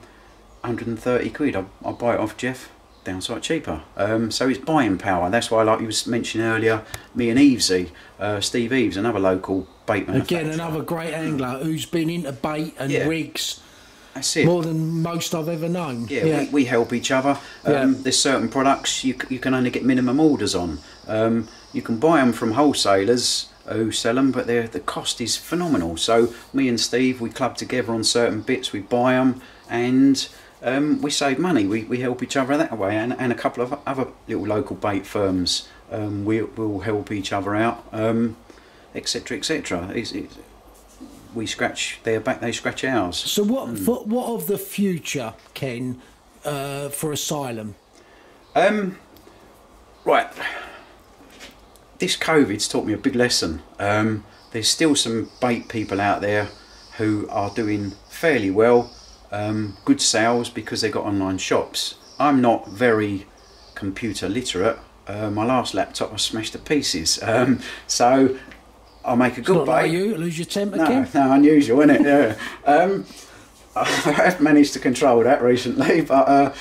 130 quid. I, I buy it off Jeff downside cheaper. Um, so it's buying power. That's why, like you was mentioning earlier, me and Evesy, uh, Steve Eves, another local bait. Again, another great angler who's been into bait and Yeah. rigs That's it. more than most I've ever known. Yeah, We, we help each other. Um, Yeah. There's certain products you, you can only get minimum orders on. Um, you can buy them from wholesalers who sell them, but the cost is phenomenal. So me and Steve, we club together on certain bits. We buy them and um, we save money. We, we help each other that way, and, and a couple of other little local bait firms. Um, we will help each other out, um, etc. etc. We scratch their back, they scratch ours. So what Hmm. for, what of the future, Ken, uh, for Asylum? Um, right. This COVID's taught me a big lesson. Um, there's still some bait people out there who are doing fairly well, um, good sales because they've got online shops. I'm not very computer literate. Uh, my last laptop was smashed to pieces. Um, so I make a It's good not like you lose your temper, No, no, unusual, isn't it? Yeah. um, I have managed to control that recently, but uh,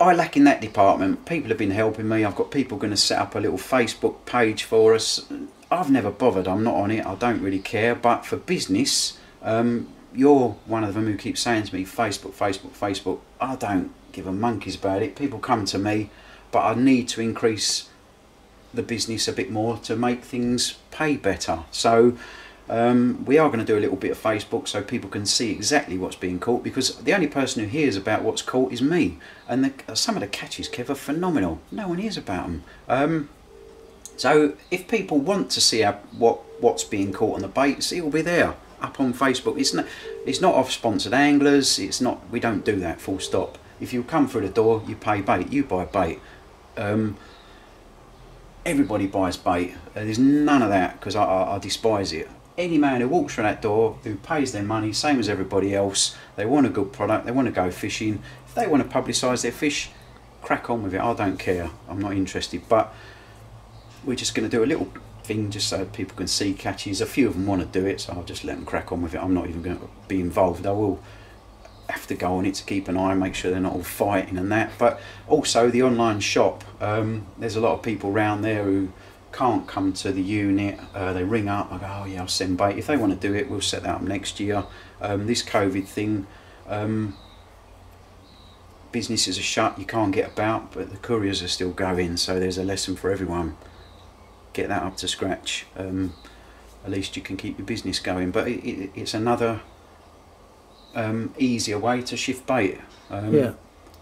I lack in that department. People have been helping me. I've got people going to set up a little Facebook page for us. I've never bothered. I'm not on it. I don't really care. But for business, um, you're one of them who keeps saying to me, Facebook, Facebook, Facebook. I don't give a monkeys about it. People come to me, but I need to increase the business a bit more to make things pay better. So um, we are going to do a little bit of Facebook so people can see exactly what's being caught because the only person who hears about what's caught is me. And the, some of the catches, Kev, are phenomenal. No one hears about them. Um, so if people want to see how, what what's being caught on the baits, it will be there up on Facebook. It's not it's not off sponsored anglers. It's not. We don't do that. Full stop. If you come through the door, you pay bait. You buy bait. Um, everybody buys bait. There's none of that because I, I, I despise it. Any man who walks through that door, who pays their money, same as everybody else, they want a good product, they want to go fishing. If they want to publicise their fish, crack on with it. I don't care. I'm not interested. But we're just going to do a little thing just so people can see catches. A few of them want to do it, so I'll just let them crack on with it. I'm not even going to be involved. I will have to go on it to keep an eye and make sure they're not all fighting and that. But also the online shop. Um, there's a lot of people around there who can't come to the unit. Uh, they ring up. I go, oh yeah, I'll send bait. If they want to do it, we'll set that up next year. Um, this COVID thing. Um, businesses are shut, you can't get about, but the couriers are still going, so there's a lesson for everyone. Get that up to scratch. Um, at least you can keep your business going. But it, it, it's another um, easier way to shift bait. Um, Yeah.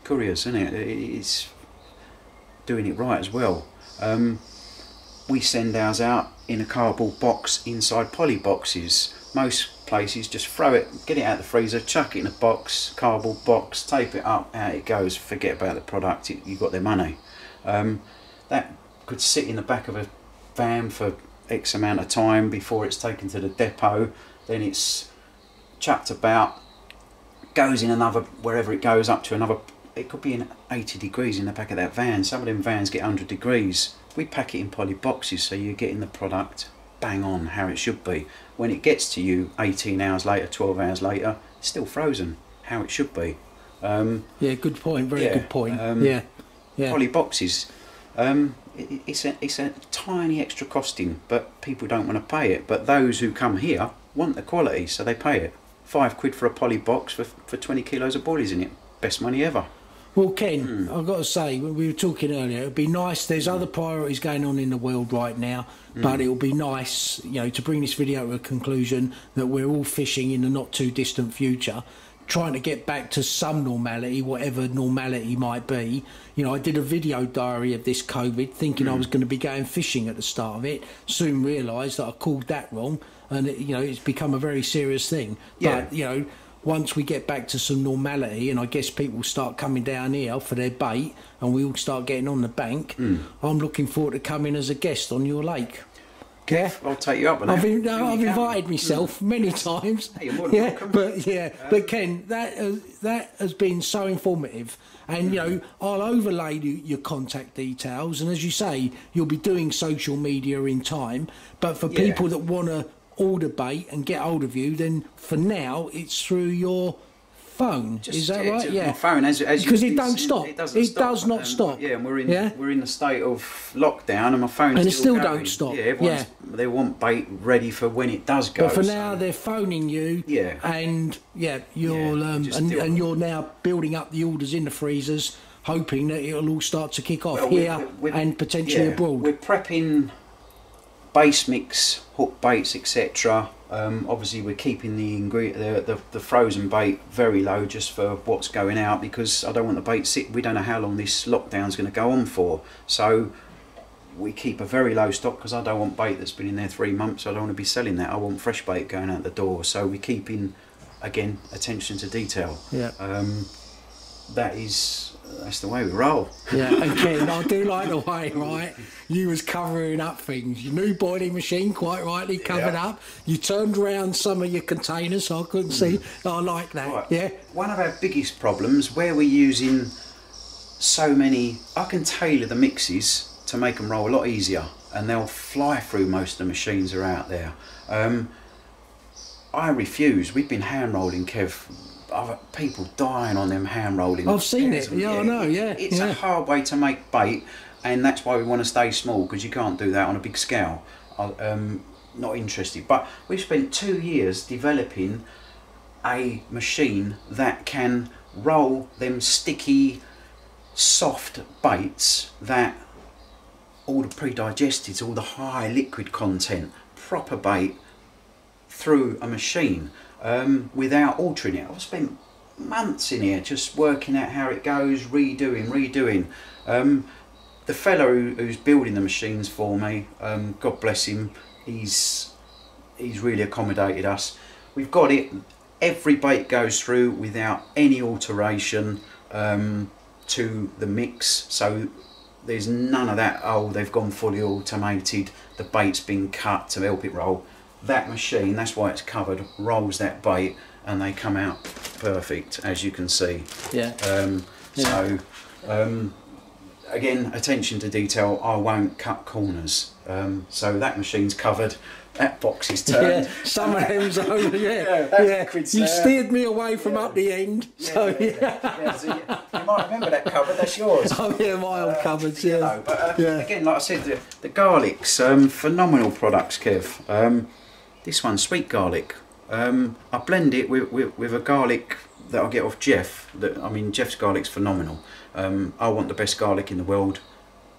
Couriers, isn't it? It- It's doing it right as well. Um, we send ours out in a cardboard box inside poly boxes. Most places just throw it, get it out the freezer, chuck it in a box, cardboard box, tape it up, out it goes. Forget about the product. It, you got their money. Um, that could sit in the back of a van for X amount of time before it's taken to the depot. Then it's chucked about, goes in another wherever it goes up to another. It could be in 80 degrees in the back of that van. Some of them vans get 100 degrees. We pack it in poly boxes so you're getting the product bang on how it should be. When it gets to you 18 hours later, 12 hours later, it's still frozen how it should be. Um, Yeah, good point. Very Yeah, good point. um, yeah, yeah. poly boxes. Um, it, it's a it's a tiny extra costing, but people don't want to pay it. But those who come here want the quality, so they pay it. Five quid for a poly box for for 20 kilos of boilies in it. Best money ever. Well, Ken, Hmm. I've got to say, when we were talking earlier, it'd be nice. There's other priorities going on in the world right now, Hmm. but it will be nice, you know, to bring this video to a conclusion that we're all fishing in the not too distant future, trying to get back to some normality, whatever normality might be. You know, I did a video diary of this COVID, thinking Hmm. I was going to be going fishing at the start of it. Soon realised that I called that wrong, and it, you know, it's become a very serious thing. Yeah. But you know once we get back to some normality, and I guess people start coming down here for their bait, and we all start getting on the bank, Hmm. I'm looking forward to coming as a guest on your lake. Yeah. I'll take you up on that. I've, I've invited myself many times. Hey, you're more than yeah, welcome. but yeah, but Ken, that uh, that has been so informative, and you know I'll overlay your contact details, and as you say, you'll be doing social media in time. But for Yeah. people that want to order bait and get hold of you, then for now it's through your phone. Just- Is that yeah, right? Yeah. My phone, as, as you- Because it don't stop. It, doesn't It stop. does not Um, stop. Yeah, and we're in Yeah? we're in the state of lockdown, and my phone And it still, still going. don't stop. Yeah, everyone's, they want bait ready for when it does go. But for so- now, they're phoning you, Yeah. and yeah, you're Yeah, um, and, and you're now building up the orders in the freezers, hoping that it'll all start to kick off Well, here we're- we're- and potentially yeah, abroad. We're prepping base mix, hook baits, etc. Um, obviously, we're keeping the, the, the the frozen bait very low just for what's going out because I don't want the bait sit. We don't know how long this lockdown is going to go on for, so we keep a very low stock because I don't want bait that's been in there three months. I don't want to be selling that. I want fresh bait going out the door. So we're keeping again attention to detail. Yeah. Um, that is that's the way we roll. Yeah, Ken, I do like the way, right? You was covering up things. Your new boiling machine, quite rightly, covered up. You turned around some of your containers, so I couldn't see. I like that. Right. Yeah, One of our biggest problems where we're using so many, I can tailor the mixes to make them roll a lot easier, and they'll fly through most of the machines that are out there. Um, I refuse. We've been hand rolling, Kev. I've people dying on them hand rolling. I've seen it. of- Yeah, I know, yeah, It's yeah. a hard way to make bait, and that's why we want to stay small because you can't do that on a big scale. I- Um, not interested. But we've spent two years developing a machine that can roll them sticky, soft baits that all the pre-digesteds, all the high liquid content, proper bait through a machine um, without altering it. I've spent months in here just working out how it goes, redoing, redoing. Um, the fellow who, who's building the machines for me, um, God bless him, he's he's really accommodated us. We've got it. Every bait goes through without any alteration um, to the mix. So there's none of that. Oh, they've gone fully automated. The bait's been cut to help it roll. That machine, that's why it's covered, rolls that bait, and they come out perfect, as you can see. yeah. Um, Yeah. So um, again, attention to detail. I won't cut corners. Um, so that machine's covered. That box is turned. Yeah, some of them's over. Yeah, Yeah, yeah. You steered me away from up the end. So yeah, yeah, so you, you might remember that cupboard. That's yours. oh yeah, my old cupboards. you Yeah, know, but uh, Yeah. again, like I said, the, the garlics, um, phenomenal products, Kev. Um, this one, sweet garlic. Um, I blend it with, with, with a garlic that I get off Jeff. That I mean, Jeff's garlic's phenomenal. Um, I want the best garlic in the world.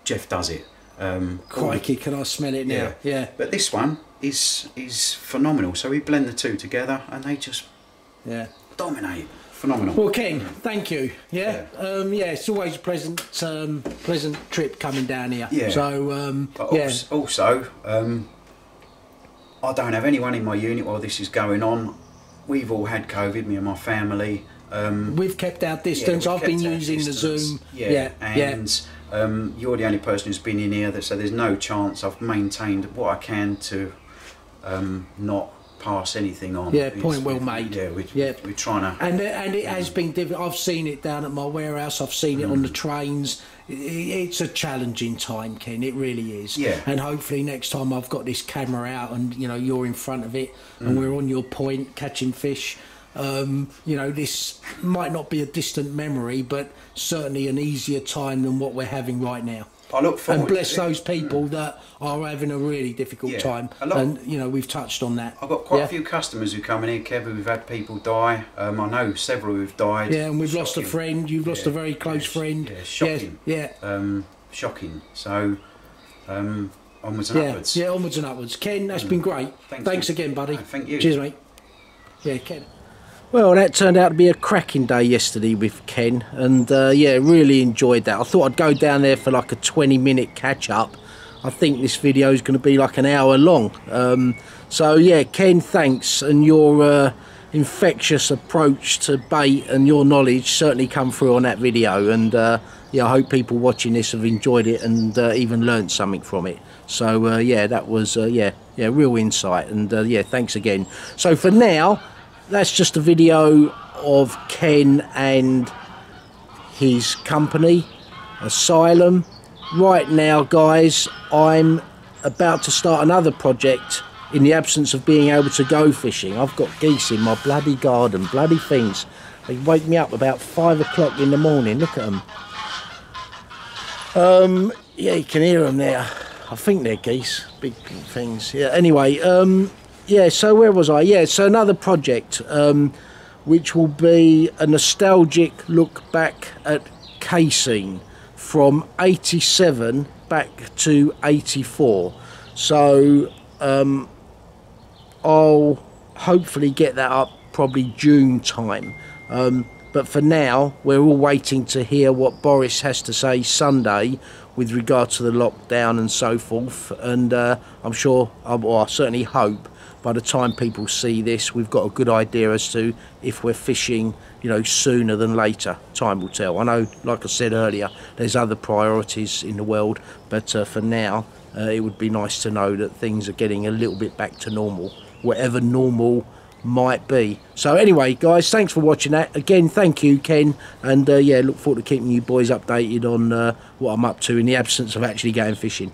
Jeff does it. Um, crikey, can I smell it now? Yeah, But this one is is phenomenal. So we blend the two together, and they just yeah. dominate. Phenomenal. Well, Ken, thank you. Yeah, um, yeah. It's always a pleasant, um, pleasant trip coming down here. Yeah. So um, But yeah, als- also, um, I don't have anyone in my unit while this is going on. We've all had COVID, me and my family. Um, we've kept our distance. we've I've been using the. Zoom. Yeah, yeah, yeah. and Um, you're the only person who's been in here, that, so there's no chance. I've maintained what I can to um, not pass anything on. Yeah, It's- point well we- made. Yeah, we, Yeah. we're trying to. And it- and it has been difficult. I've seen it down at my warehouse. I've seen it Mm. on the trains. I- I- It's a challenging time, Ken. It really is. Yeah. And hopefully next time I've got this camera out and you know you're in front of it Mm. and we're on your point catching fish. Um, you know this might not be a distant memory, but certainly an easier time than what we're having right now. I look forward. And bless those people that are having a really difficult Yeah. time. And you know we've touched on that. I've got quite yeah? a few customers who come in here, Kev, We've had people die. Um, I know several who've died. Yeah, and we've lost a friend. You've lost Yeah, a very close friend. Yeah, shocking. Yeah, Um, shocking. So, um, onwards and yeah, upwards. yeah. Onwards and upwards. Ken, that's been great. Thank Thanks again, buddy. No, thank you. Cheers, mate. Yeah, Ken. Well, that turned out to be a cracking day yesterday with Ken, and uh, yeah, really enjoyed that. I thought I'd go down there for like a 20 minute catch up. I think this video is going to be like an hour long. Um, so yeah, Ken, thanks, and your uh, infectious approach to bait and your knowledge certainly come through on that video. And uh, yeah, I hope people watching this have enjoyed it and uh, even learned something from it. So uh, yeah, that was uh, yeah, yeah, real insight, and yeah, thanks again. So for now that's just a video of Ken and his company, Asylum. Right now, guys, I'm about to start another project in the absence of being able to go fishing. I've got geese in my bloody garden, bloody things. They wake me up about five o'clock in the morning. Look at them. Um, yeah, you can hear them there. I think they're geese, big things. Yeah. Anyway, um, yeah. So where was I? Yeah. So another project, um, which will be a nostalgic look back at Cassien from '87 back to '84. So um, I'll hopefully get that up probably June time. Um, but for now, we're all waiting to hear what Boris has to say Sunday with regard to the lockdown and so forth. And uh, I'm sure, well, I certainly hope, by the time people see this, we've got a good idea as to if we're fishing, you know, sooner than later. Time will tell. I know, like I said earlier, there's other priorities in the world, but uh, for now, uh, it would be nice to know that things are getting a little bit back to normal, whatever normal might be. So anyway, guys, thanks for watching that. Again, thank you, Ken, and uh, yeah, look forward to keeping you boys updated on uh, what I'm up to in the absence of actually going fishing.